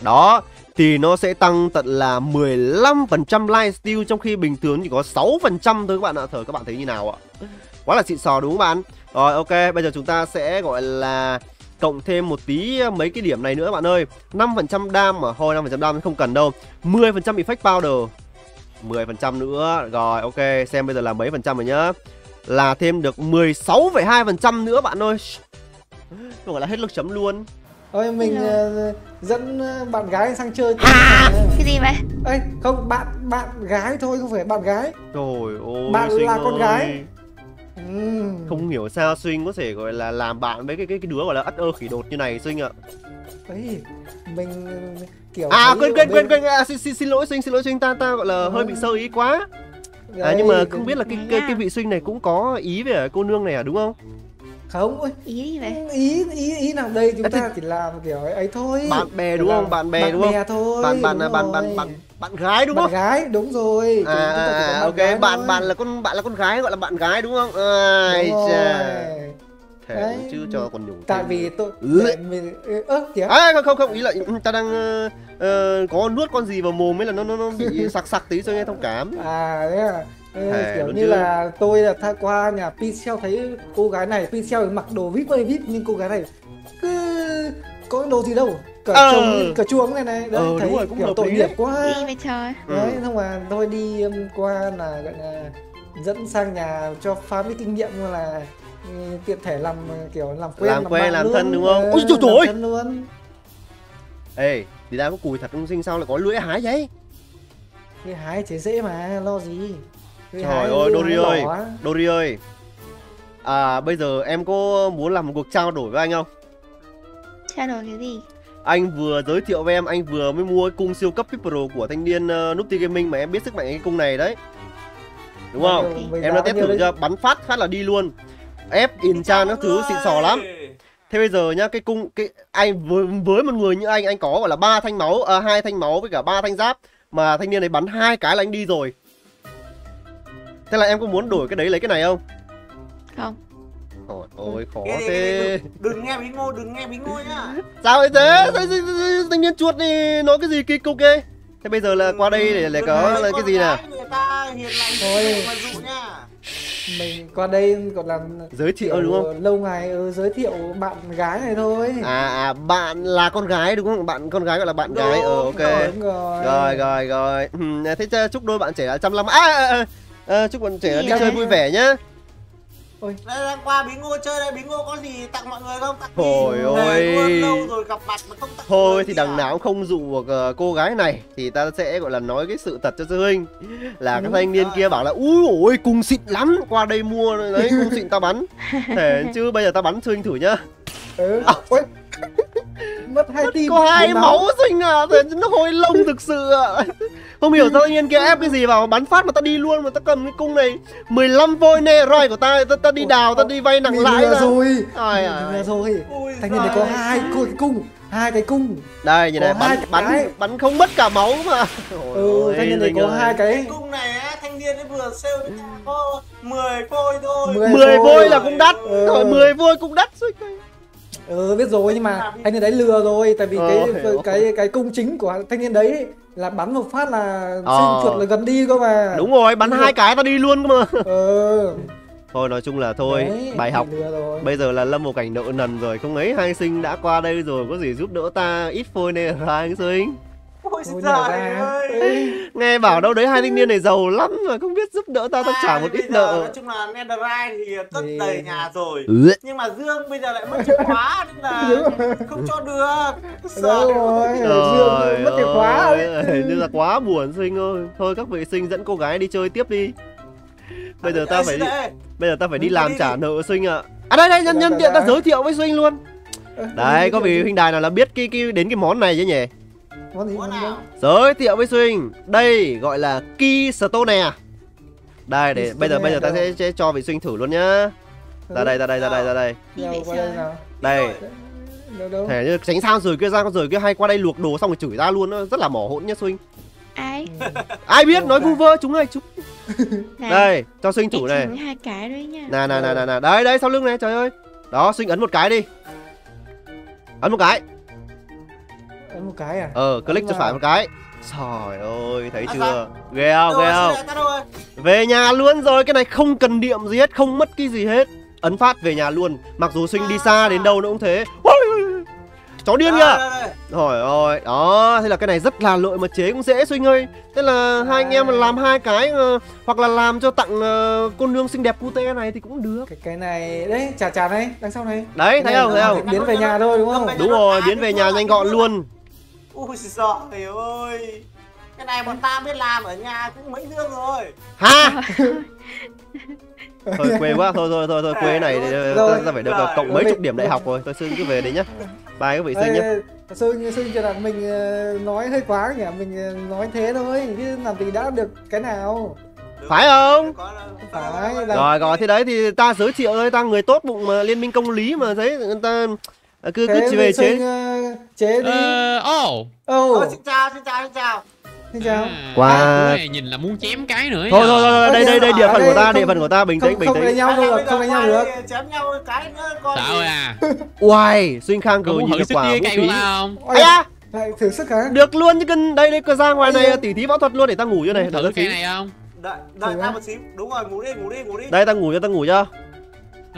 Đó Thì nó sẽ tăng tận là 15% life steal Trong khi bình thường chỉ có 6% thôi các bạn ạ. Thở các bạn thấy như nào ạ? Quá là xịn sò đúng không bạn Rồi ok bây giờ chúng ta sẽ gọi là cộng thêm một tí ờ, mấy cái điểm này nữa bạn ơi. 5% đam mà thôi 5% đam không cần đâu. 10% effect powder. 10% nữa. Rồi ok xem bây giờ là mấy phần trăm rồi nhá. Là thêm được 16,2% nữa bạn ơi. Không gọi là hết lực chấm luôn. Ôi mình ờ, dẫn ờ, bạn gái sang chơi cái gì vậy? Ê không bạn bạn gái thôi không phải bạn gái. Trời ơi Bạn là con ơi. gái. Ừm. Không hiểu sao Sinh có thể gọi là làm bạn với cái cái, cái đứa gọi là ất ơ khỉ đột như này Sinh ạ. Ấy, mình kiểu À quên quên quên quên. À, xin, xin, xin lỗi Sinh xin lỗi Sinh ta ta gọi là hơi bị sơ ý quá. À nhưng mà không biết là cái cái, cái vị Sinh này cũng có ý về cô nương này à đúng không không ôi, ý gì vậy? Ý ý ý nào đây? Chúng À, ta chỉ làm kiểu ấy thôi. Bạn bè đúng không? Bạn bè bạn đúng không? bè thôi Bạn bạn bạn bạn bạn bạn gái đúng bạn không? gái đúng rồi. À, à, có ok bạn bạn là con bạn là con gái gọi là bạn gái đúng không? Ai chà. thể chứ cho còn nhủ tại vì tôi Ừ. mình ơ kìa. À không không không ý là ừ, ta đang ờ, ờ, có nuốt con gì vào mồm ấy là nó nó nó bị sặc sặc tí cho nghe thông cảm. À đấy à Ê, Thề kiểu như chứ. là tôi là tha qua nhà Pixel thấy cô gái này Pixel thì mặc đồ vip ơi vip nhưng cô gái này cứ có đồ gì đâu cả Ờ. chồng cả chuông này này đấy Ờ, đúng thấy rồi, cũng kiểu tội nghiệp quá Ừ. đấy không mà tôi đi um, qua là gọi là dẫn sang nhà cho phá cái kinh nghiệm là ừ, tiện thể làm kiểu làm quen Làm quen, làm luôn. thân đúng không? Ôi trời ơi! luôn ê thì đang có cùi thật không sinh sao lại có lưỡi hái vậy cái hái chế dễ mà lo gì Trời ơi, Dory hái ơi. Dory ơi. À bây giờ em có muốn làm một cuộc trao đổi với anh không? Trao đổi cái gì? Anh vừa giới thiệu với em anh vừa mới mua cái cung siêu cấp Pro của thanh niên uh, Nupti Gaming mà em biết sức mạnh cái cung này đấy. Đúng không? Bao nhiêu- em đã test thử chưa? Bắn phát phát là đi luôn. Ép inchan các thứ xịn sò lắm. Thế bây giờ nhá cái cung cái anh với, với một người như anh anh có gọi là ba thanh máu à, hai thanh máu với cả ba thanh giáp mà thanh niên này bắn hai cái là anh đi rồi thế là em có muốn đổi cái đấy lấy cái này không? Không. Ôi ôi khó Ê, thế. đừng, đừng nghe bí ngô đừng nghe bí ngô nhá. Sao vậy thế? Sao- thanh niên chuột này nói cái gì kỳ cục ghê thế bây giờ là qua đây để để có là cái gì nào? Thôi. mình qua đây còn làm giới thiệu kiểu đúng không? lâu ngày ừ, giới thiệu bạn gái này thôi. À à bạn là con gái đúng không? Bạn con gái gọi là bạn gái ờ ok. đúng rồi. Rồi rồi rồi. Ừm, thế chúc đôi bạn trẻ là chăm năm à, à, à, à, chúc bạn trẻ đi chơi vui vẻ nhá đây đang qua bí ngô chơi đây bí ngô có gì tặng mọi người không tặng gì? Thôi ôi. luôn lâu rồi gặp mặt mà không tặng thôi thì đằng à? nào cũng không dụ được ờ, cô gái này thì ta sẽ gọi là nói cái sự thật cho sư huynh là cái thanh niên kia bảo là ui ôi cung xịn lắm qua đây mua lấy cung xịn ta bắn thể chứ bây giờ ta bắn sư huynh thử nhá ừ. Ôi. Mất hai tim có hai máu sinh à thế nó hôi lông thực sự ạ. Không hiểu sao thanh niên kia ép cái gì vào bắn phát mà ta đi luôn mà ta cầm cái cung này 15 vôi nè roi của ta ta, ta đi đào ta đi vay nặng lãi ra. rồi lừa rồi. Ui thanh niên này có hai cái cung hai cái cung. Đây như này bắn cái. bắn bắn không mất cả máu mà. Ừ thanh niên này có hai cái. Cung này á thanh niên ấy vừa sale với ta có 10 phôi thôi. Mười 10 vôi. vôi. là cũng đắt. Ừ. rồi 10 vôi cũng đắt. Cây. Ừ biết rồi nhưng mà thanh niên đấy lừa rồi tại vì Ờ, cái hiểu. cái cái cung chính của thanh niên đấy là bắn một phát là Ờ. sinh chuột là gần đi cơ mà. Đúng rồi bắn Đúng hai rồi. cái ta đi luôn cơ mà. Ừ thôi nói chung là thôi Đấy, bài học. bây giờ là lâm một cảnh nợ nần rồi không ấy hai sinh đã qua đây rồi có gì giúp đỡ ta ít phôi nè anh sinh ôi nhỏ ra. ơi. Nghe bảo đâu đấy hai thanh niên này giàu lắm mà không biết giúp đỡ ta ta trả một ít nợ. nói chung là Netherite thì cất đầy nhà rồi. Ừ. nhưng mà Dương bây giờ lại mất chìa khóa nên là không cho được. Sợ Đúng rồi, Dương mất chìa khóa hình như là quá buồn sinh ơi. Thôi các vệ sinh dẫn cô gái đi chơi tiếp đi. Bây giờ ta phải xin đi bây giờ ta phải đi làm trả nợ sinh ạ. À đây đây nhân nhân tiện ta giới thiệu với sinh luôn. Đấy có vị huynh đài nào là biết cái cái đến cái món này chứ nhỉ Món gì? Món nào? giới thiệu với sinh đây gọi là Keystone đây để bây giờ bây giờ ta sẽ, sẽ cho vị sinh thử luôn nhá. Ra đây ra đây ra đây ra đây. Đây sinh. nào? Đây. Đâu đâu? Thể như tránh sao rồi kia ra con rồi kia hay qua đây luộc đồ xong rồi chửi ra luôn rất là mỏ hỗn nhá sinh ai? Ai biết nói vu vơ chúng này chúng. Đây cho em chủ này. hai cái đấy nha nè nè nè nè nè đấy đấy sau lưng này trời ơi. Đó sinh ấn một cái đi. Ấn một cái cái à? Ờ click Ấn cho phải một cái. Trời ơi thấy À, chưa? sao? ghê không ghê không? về nhà luôn rồi cái này không cần điện gì hết không mất cái gì hết. Ấn phát về nhà luôn mặc dù sinh đi xa đến đâu nó cũng thế. Chó điên kìa. Rồi ôi, đó, thế là cái này rất là lợi mà chế cũng dễ Sinh ơi Thế là hai anh em mà làm hai cái ờ, Hoặc là làm cho tặng ờ, cô nương xinh đẹp cute này thì cũng được. Cái cái này đấy trà trà này đằng sau này. Đấy, thấy Cái không, này thấy là không? biến về nhà thôi đúng không? Đúng rồi, biến về nhà nhanh gọn luôn Ui giời ơi. Cái này bọn ta biết làm ở nhà cũng mấy dương rồi. Ha Thôi quê quá, thôi thôi thôi, thôi quê này thì, ờ, Rồi. ta, ta phải được ờ, cộng mấy chục điểm đại học rồi. Tôi xin cứ về đấy nhá. Bye các vị sinh nhá. Sương Sương cho là mình ờ, nói hơi quá nhỉ? Mình ờ, nói thế thôi chứ làm gì đã được cái nào. Phải không? Phải là Rồi rồi thế đấy thì ta giới thiệu thôi, ta người tốt bụng mà liên minh công lý mà thấy người ta ờ, cứ cứ về mình chế ờ, chế đi Ờ, ồ. ô Ờ, xin chào xin chào xin chào xin chào À, Qua- cái này nhìn là muốn chém cái nữa. Thôi thôi thôi, thôi đây đây đây địa phận của ta, địa phận của ta bình tĩnh bình không đánh tĩnh. nhau được không đánh nhau được đây chém nhau cái nữa con Sợ à. Uầy, Xuyên Khang muốn nhìn thử được sức quả vũ khí. Ây da, lại thử sức hả được luôn chứ cần đây đây cứ ra ngoài này tỉ thí võ thuật luôn để ta ngủ cho này, Thử xíu. này không? Đợi đợi ta một xíu Đúng rồi ngủ đi ngủ đi ngủ đi Đây ta ngủ cho ta ngủ cho.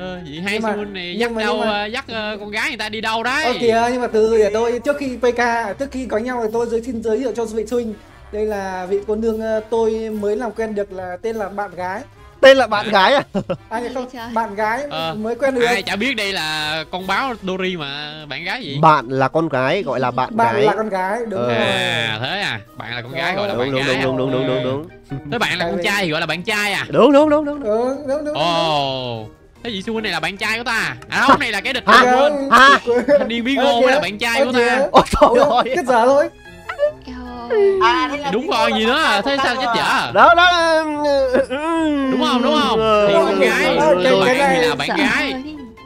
Ờ, vậy hai Nhưng mà- xuân này dắt mà- đâu mà- ờ, dắt ờ, con gái người ta đi đâu đấy? Ơ kìa nhưng mà từ để tôi trước khi PK trước khi có nhau thì tôi giới xin giới thiệu cho vị huynh đây là vị cô nương ờ, tôi mới làm quen được là tên là bạn gái Tên là bạn gái à? ai không Trời. bạn gái Ờ. mới quen được Ai chả biết đây là con báo Dory mà bạn gái gì? Bạn là con gái gọi là bạn bạn gái. là con gái đúng Ờ. rồi À thế à, bạn là con gái gọi là Đúng bạn đúng gái. đúng à? đúng đúng đúng đúng đúng. Thế bạn là con trai thì gọi là bạn trai à? Đúng đúng đúng đúng. ừ, đúng đúng Ồ. Thế vị xuân này là bạn trai của ta. À không, này là cái địch à, quên. Hả? Thanh niên bí ngô mới là bạn trai của ta. Ôi trời ơi. kết giờ thôi. À là Đúng rồi là gì nữa à? Thế sao chết à? dở? Đó đó là Đúng không, đúng không? Ờ. Thì con gái, cái- cái bạn thì này là bạn gái.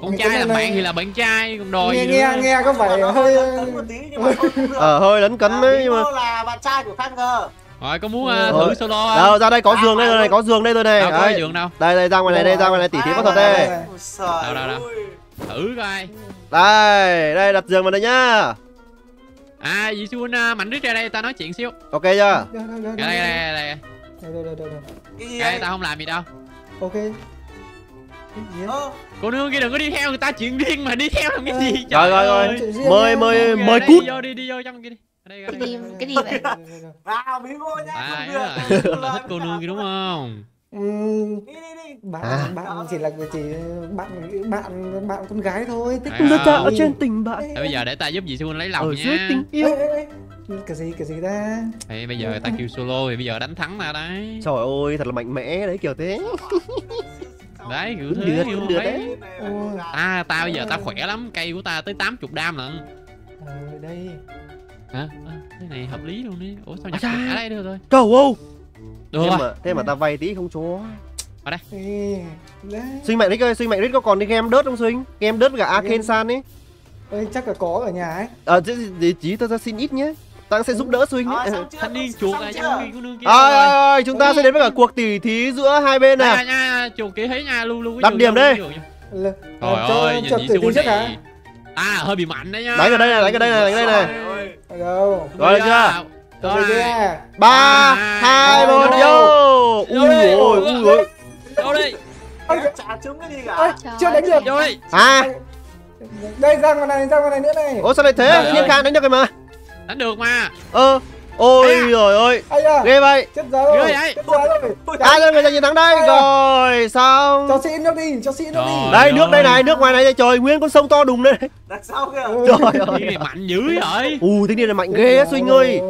Con Cái trai làm này- bạn thì là bạn trai, còn đòi nghe gì nghe nghe có vẻ hơi cấn một tí nhưng mà thôi cũng được. Ờ hơi lấn cấn À, đấy nhưng mà là bạn trai của Phan G Rồi có muốn Rồi. thử solo không? Đâu ra đây có giường đây rồi này, có giường đây rồi này. Đâu có cái giường đâu. Đây đây ra ngoài này đây ra ngoài này tỉ thí võ thuật đây, đây. đây. Đâu, đâu, đâu. Thử coi. Đây, đây đặt giường vào đây nhá. À, vị xuân à, mạnh rít ra đây ta nói chuyện xíu. Ok chưa? Đây đây đây đây. Cái gì Đây đây? ta không làm gì đâu. ok Cái Cô nương kia đừng có đi theo người ta chuyện riêng mà đi theo làm cái gì? Rồi Trời rồi rồi. ơi. Mời mời mời đây, cút. Đi vô đi đi vô trong kia đi. Ở đây, ở Cái gì cái gì vậy? vào bí ngô nhá À, không được. là, là thích cô nương kia đúng không? Ừm, Đi đi đi bạn À. bạn chỉ là chỉ bạn bạn bạn con gái thôi thích À, ở trên tình bạn. Thế bây giờ để ta giúp vị xuân lấy Ở lòng dưới nha. tình Ê, yêu. ê, ê. cái gì cái gì ta Thì bây giờ ta kêu solo thì bây giờ đánh thắng ta đấy. Trời ơi, thật là mạnh mẽ đấy kiểu thế. Đấy kiểu thế được, không được đấy. Ta ta bây giờ ta khỏe lắm, cây của ta tới 80 đam lận. ờ đây Hả? À, cái này hợp lý luôn đi. Ủa sao nhập cả đây được thôi. Trời ơi. Được Thế rồi. mà thế mà ta vay tí không cho. Ê, đấy Sinh mạnh rít ơi, sinh mạnh rít có còn đi game đớt không sinh? Game đớt với cả Arcane San ấy. Ê, chắc là có ở nhà ấy Ờ à, địa chỉ ta ra xin ít nhé. Ta sẽ giúp đỡ Rồi, xong chưa? Thanh niên chuột chưa? trong nương kia. Ơi ơi ơi, chúng ta sẽ đến với cả cuộc tỉ thí giữa hai bên Đây này. nha, chuột kia thấy nha, luôn luôn cái Đặt điểm đi. Trời ờ, ơi, nhìn xuân trước hả này. À, hơi bị mạnh đấy nha. Đánh ở đây này, đánh ở đây này, đánh ở đây này. Ơi. đâu Rồi được chưa? Rồi. Hai, hai một hai, vô vô ui đi. ôi ui ôi Vô đi, chả trúng cái gì cả chưa đánh được vô đi. à đây ra ngoài này ra ngoài này nữa này ủa sao lại thế ơi. khang đánh được rồi mà Đánh được mà. ơ ôi À. rồi ơi. Ai da ghê vậy. Chết giá rồi. Ghê chết giá rồi. Ai là người giành chiến thắng đây? Rồi xong cho sĩ nước đi cho sĩ nước đi. Đây ơi. nước đây này nước ngoài này trời nguyên con sông to đùng đây. Đằng sau kìa. Trời ơi. này mạnh dữ vậy. ù thanh niên này mạnh ghê sinh ơi.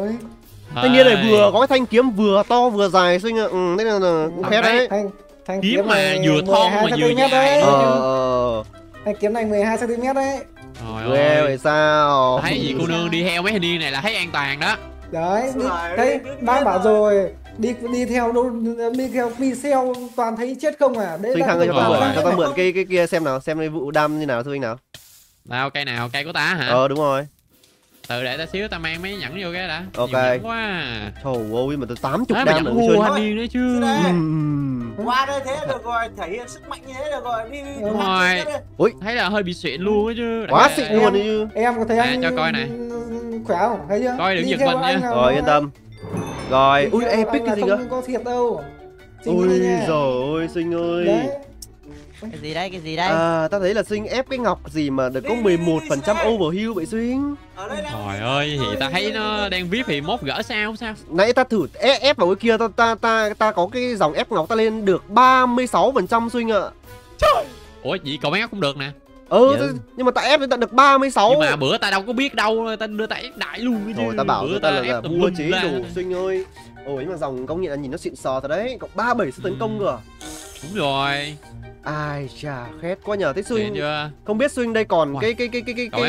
thanh niên này Ơi. vừa có cái thanh kiếm vừa to vừa dài sinh ạ ừ thế là là cũng khét đấy. thanh thanh Kiếm mà này vừa thon mà 12 vừa dài. đấy. Nữa. ờ ờ. thanh kiếm này 12 cm đấy. Trời ghê ơi. vậy sao? Thấy gì cô nương đi theo mấy thanh niên này là thấy an toàn đó. Đấy đi, thấy bác bảo rồi. rồi đi đi theo đâu đi theo video toàn thấy chết không à đấy ơi cho ta Rồi. mượn cho ta mượn cái cái kia xem nào xem cái vụ đam như nào thôi anh nào Nào cây nào, cây của ta hả? ờ đúng rồi Từ để ta xíu ta mang mấy nhẫn vô cái đã. Ok. Nhiều nhẫn quá. trời ơi mà tôi tám chục đam nhẫn nữa chơi thanh niên đấy chứ. Qua đây thế được rồi thể hiện sức mạnh như thế được rồi đi đi đi Đúng rồi. đi. Thấy là hơi bị xịn luôn á chứ. quá xịn luôn đấy chứ em có thấy Nè, anh cho coi này. Khỏe không? Thấy chưa? Coi đừng giật mình nha. rồi yên tâm. rồi đi ui epic cái gì không cơ? có thiệt đâu. Ui giời ơi sinh ơi. Đấy. Cái gì đây cái gì đây? À, ta thấy là Sinh ép cái ngọc gì mà được có Đi, đi, đi, 11% đi, đi. overheal vậy là Trời ơi, thì ta thấy nó đang vip thì mốt gỡ sao sao? Nãy ta thử ép, ép vào cái kia ta ta ta ta có cái dòng ép ngọc ta lên được 36% Sinh ạ. Ủa vậy cậu bé cũng được nè Ừ, Dạ. ta- nhưng mà ta ép tận được 36 Nhưng mà bữa ta đâu có biết đâu Ta đưa ta ép đại luôn Rồi ta bảo Bữa cho ta là, là vua ra. đồ Sinh ơi. Ôi nhưng mà dòng công nhận là nhìn nó xịn sò thật đấy. Cộng 37 sức tấn công Ừ. cơ Đúng rồi. Ai chà khét quá nhờ. Thế chưa? không biết Sinh đây còn Wow. cái cái cái cái cái cái,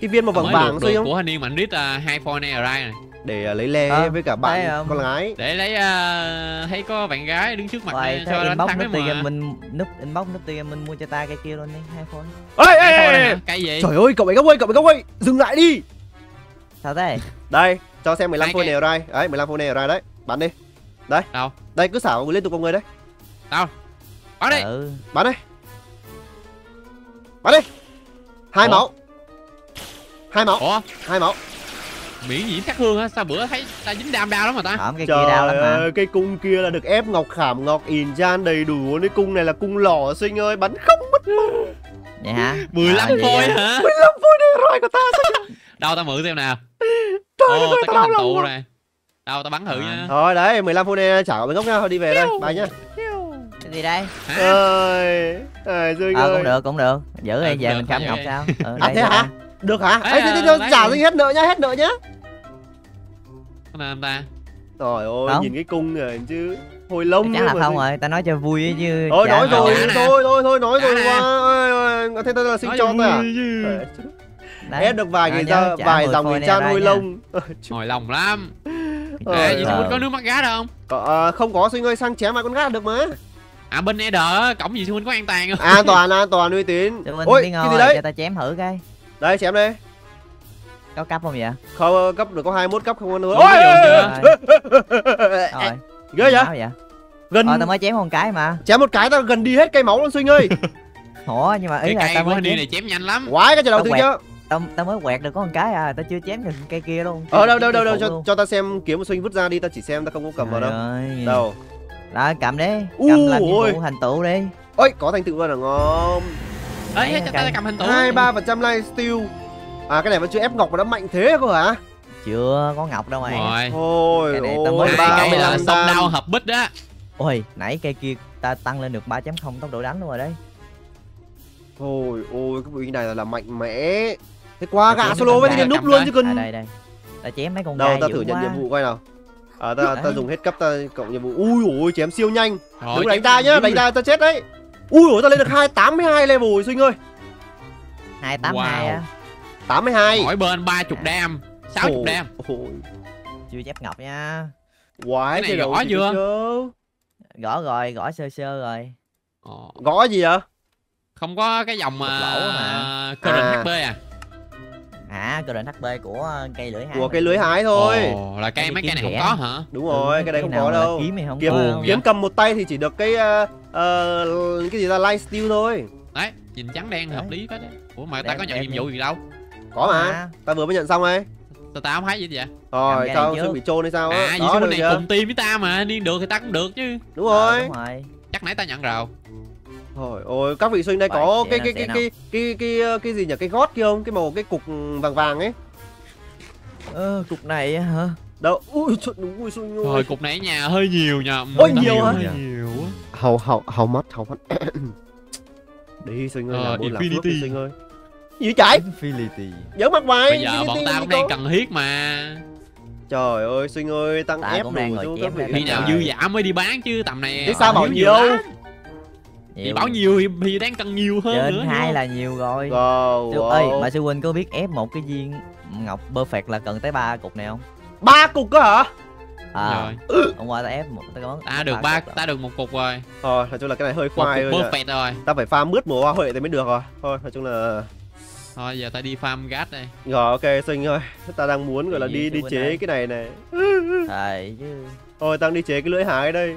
cái viên màu vàng vàng được không? của thanh niên mạnh rít uh, hai phone này này Để à, lấy le Ờ, với cả bạn không? con gái. Để lấy uh, thấy có bạn gái đứng trước mặt Rồi, này cho inbox thắng đấy mà. Mình núp inbox núp tiền mình mua cho ta cái kia luôn đi hai phone. Ê ê ê? Cây gì? Trời ơi cậu ấy gốc ơi cậu ấy gốc ơi Dừng lại đi. Sao thế? Đây cho xem 15 Hai phone cái. này ra Đấy 15 phone này ra đấy. Bắn đi. Đây. Đâu? Đây cứ xảo liên tục vào người đấy Bắn đi. Ừ. Bắn đi Bắn đi. Hai Ủa? máu. Hai máu. Ủa? Hai máu miễn nhiễm khắc hương hả? Sao bữa thấy ta dính đam đau lắm mà ta? hỏng cái kia đau lắm Trời mà ơi cái cung kia là được ép ngọc khảm ngọc in chan đầy đủ Cái cung này là cung lò sinh ơi Bắn không mất vậy hả 15 À, phôi hả? 15 phone này rồi của ta Đâu ta mượn xem nào. Trời ơi ta ta có đau thành tụ này. Đâu ta bắn thử À. nha. Thôi đấy 15 phone này trả với ngốc nha Thôi đi về đây Bye nhá cái gì đây? Ơi Ơi Sinh ờ ơi cũng được cũng được giữ Ờ, đi về được, mình khám vậy ngọc sao ừ, À thế hả? Được hả? Ấy thế thế trả đi. Hết nợ nhá Hết nợ nhá Cái này ta. Trời ơi Không. nhìn cái cung rồi chứ Hồi lông chắc là mà không Sinh. rồi ta nói cho vui ấy chứ Thôi nói rồi thôi thôi thôi nói rồi ơi thế tôi là sinh Nói cho tôi à. Ờ, ép được vài người ra vài 10 dòng người ra nuôi lông Hồi lòng lắm. Ê, ờ. Xuân có nước mắt gá đâu không? Có- à, không có sinh ơi sang chém vài con gác được mà À bên Eder á, cổng gì Xuân có an toàn không? an toàn an toàn uy tín ôi cái gì đấy cho ta chém thử cái đây chém đây có cấp không vậy? Không cấp được có 21 cấp không ôi, chưa? rồi. Ghê vậy? Vậy? Gần ờ ta mới chém một cái mà. Chém một cái tao gần đi hết cây máu luôn sinh ơi. Ủa nhưng mà ý Cái là cây ta của mới niên chém này chém nhanh lắm. quái cái trận đầu Tao tiên quẹt. chưa? ta, ta mới quẹt được có một cái à ta chưa chém được cây kia luôn. Ờ đâu đâu đâu đâu cho, cho ta xem kiếm một sinh vứt ra đi ta chỉ xem ta không có cầm vào đâu. ơi. đâu? Đó cầm đi. Cầm làm nhiệm ôi. vụ thành tựu đi. Ôi có thành tựu rồi là ngon. Ê, Đấy, cho ta cây. cầm hình tụ. hai ba phần trăm life steal à cái này vẫn chưa ép ngọc mà đã mạnh thế cơ hả? Chưa có ngọc đâu mày. Rồi. Ôi Cái này tao ôi mới cây mươi là lăm sông đao hợp bích đó. ôi nãy cây kia ta tăng lên được 3.0 tốc độ đánh luôn rồi đấy. Ôi ôi cái bộ này là, là mạnh mẽ. Thế qua Ta gạ solo với gai, núp luôn chứ cần à đây đây. Ta chém mấy con Đâu ta thử nhận quá. nhiệm vụ coi nào. À ta, ta dùng hết cấp ta cộng nhiệm vụ. Ui ôi chém siêu nhanh. Rồi, Đừng đánh ta nhá đánh ta ta chết đấy. Ui ôi ta lên được 282 level rồi Sinh ơi. 282 Wow. á 82 Mỗi bên 30 đam, 60 Ôi, đam. Ôi chưa chép ngọc nha Quái Cái này gõ chưa? gõ rồi gõ sơ sơ rồi Ờ, Gõ gì vậy Không có cái dòng lỗ mà. uh, current À. HP à? à cơ định hp của cây lưỡi hái Của cái lưới hái thôi Ồ, là cây mấy cây này không có hả? Đúng rồi cái đấy không có đâu kiếm thì không Kiếm, có vậy. kiếm cầm một tay thì chỉ được cái ờ, ờ, cái gì là life steal thôi Đấy, nhìn trắng đen hợp lý quá đấy. Ủa mà ta có nhận nhiệm vụ gì đâu? Có mà À, Ta vừa mới nhận xong ấy Sao ta không thấy gì vậy? Rồi sao trước. bị trôn hay sao á À, vì Đó, được này chưa? cùng team với ta mà, đi được thì ta cũng được chứ. Đúng ờ, rồi đúng rồi Chắc nãy ta nhận rồi. Rồi, ôi các vị sinh đây có sẽ cái cái sẽ cái cái cái cái cái cái gì nhỉ? Cái gót kia không? Cái màu cái cục vàng vàng ấy. ờ, cục này á hả Đâu, ui trời ui sinh Rồi ơi. cục này nhà hơi nhiều nha. Ôi, nhiều hả? hơi nhiều á. Hầu hầu hầu mắt, hầu mắt. Đi sinh ơi, Ờ, làm Infinity. sinh ơi. Gì chạy? Infinity Giỡn mặt mày. Bây giờ bọn Infinity ta gì cũng đang cần hiết mà. Trời ơi, sinh ơi, tăng Ta ép chém các vị. đây. Khi nào dư giả mới đi bán chứ tầm này. Thế sao bảo nhiều? Thì bảo nhiều thì, thì đang cần nhiều hơn trên nữa. hai là nhiều rồi Wow, Sư ơi wow. mà sư huynh có biết ép một cái viên ngọc perfect là cần tới ba cục này không Ba cục cơ hả? à Rồi, hôm qua ta ép một ta có ta được ba, ta được một cục rồi. Thôi, nói chung là cái này hơi Một khoai perfect rồi. Ta phải farm mướt mùa hoa huệ thì mới được rồi. Thôi, nói chung là Thôi giờ ta đi farm gas đây. rồi ok sinh ơi. Ta đang muốn gọi là đi đi chế nay? cái này này. thầy chứ Thôi tăng đi chế cái lưỡi hái đây.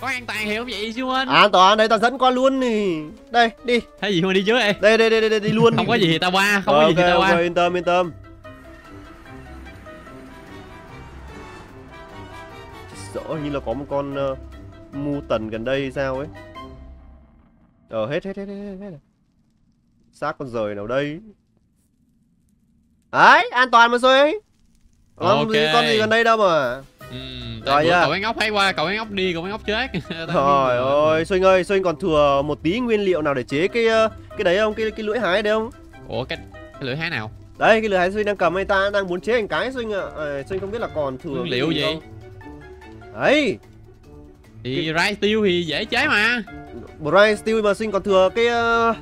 Có an toàn thì không vậy chứ anh? An toàn đây ta dẫn qua luôn nè. Đây, đi. Thấy gì mà đi trước đây. Đây đây đây đây, đây đi luôn. Không có gì thì ta qua, không Ờ, có gì thì ok, ta ok, qua. yên tâm yên tâm. Sợ như là có một con uh, mu tần gần đây hay sao ấy. Ờ hết hết hết hết hết. hết. Xác con rời nào đây? Đấy, an toàn mà Suy. Con gì Ok. con gì gần đây đâu mà. Ừ, Rồi nha. cậu bán ốc hay qua, cậu bán ốc đi, cậu bán ốc chết. Trời ơi, Xuân ơi, Xuân còn thừa một tí nguyên liệu nào để chế cái ờ, cái đấy không? Cái cái lưỡi hái đấy không? Ủa cái, cái lưỡi hái nào? Đây, cái lưỡi hái Xuân đang cầm ấy ta đang muốn chế thành cái Xuân ạ. À, Xuân không biết là còn thừa Nguyên cái liệu gì? không. Đấy, Thì rice steel thì dễ chế mà. Brian Steel mà Xuân còn thừa cái uh...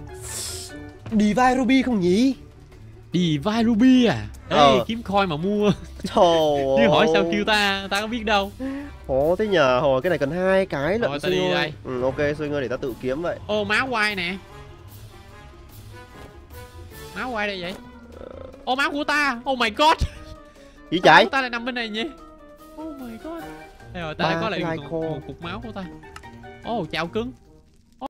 Divine Ruby không nhỉ? Divine Ruby à? Ê, Ờ. kiếm coin mà mua. Trời Chứ hỏi sao kêu ta, ta có biết đâu. Khó thế nhờ, hồi cái này cần hai cái lận Thôi, ta Xuân đi ơi. đây. Ừ, ok Xuân ơi để ta tự kiếm vậy. Ô máu quay nè. Máu quay đây vậy? Ô máu của ta. Oh my god. Gì chạy? ta lại nằm bên này nhỉ? Oh my god. Đây rồi ta Ba đã có lại một, một cục máu của ta. Ô chào cưng.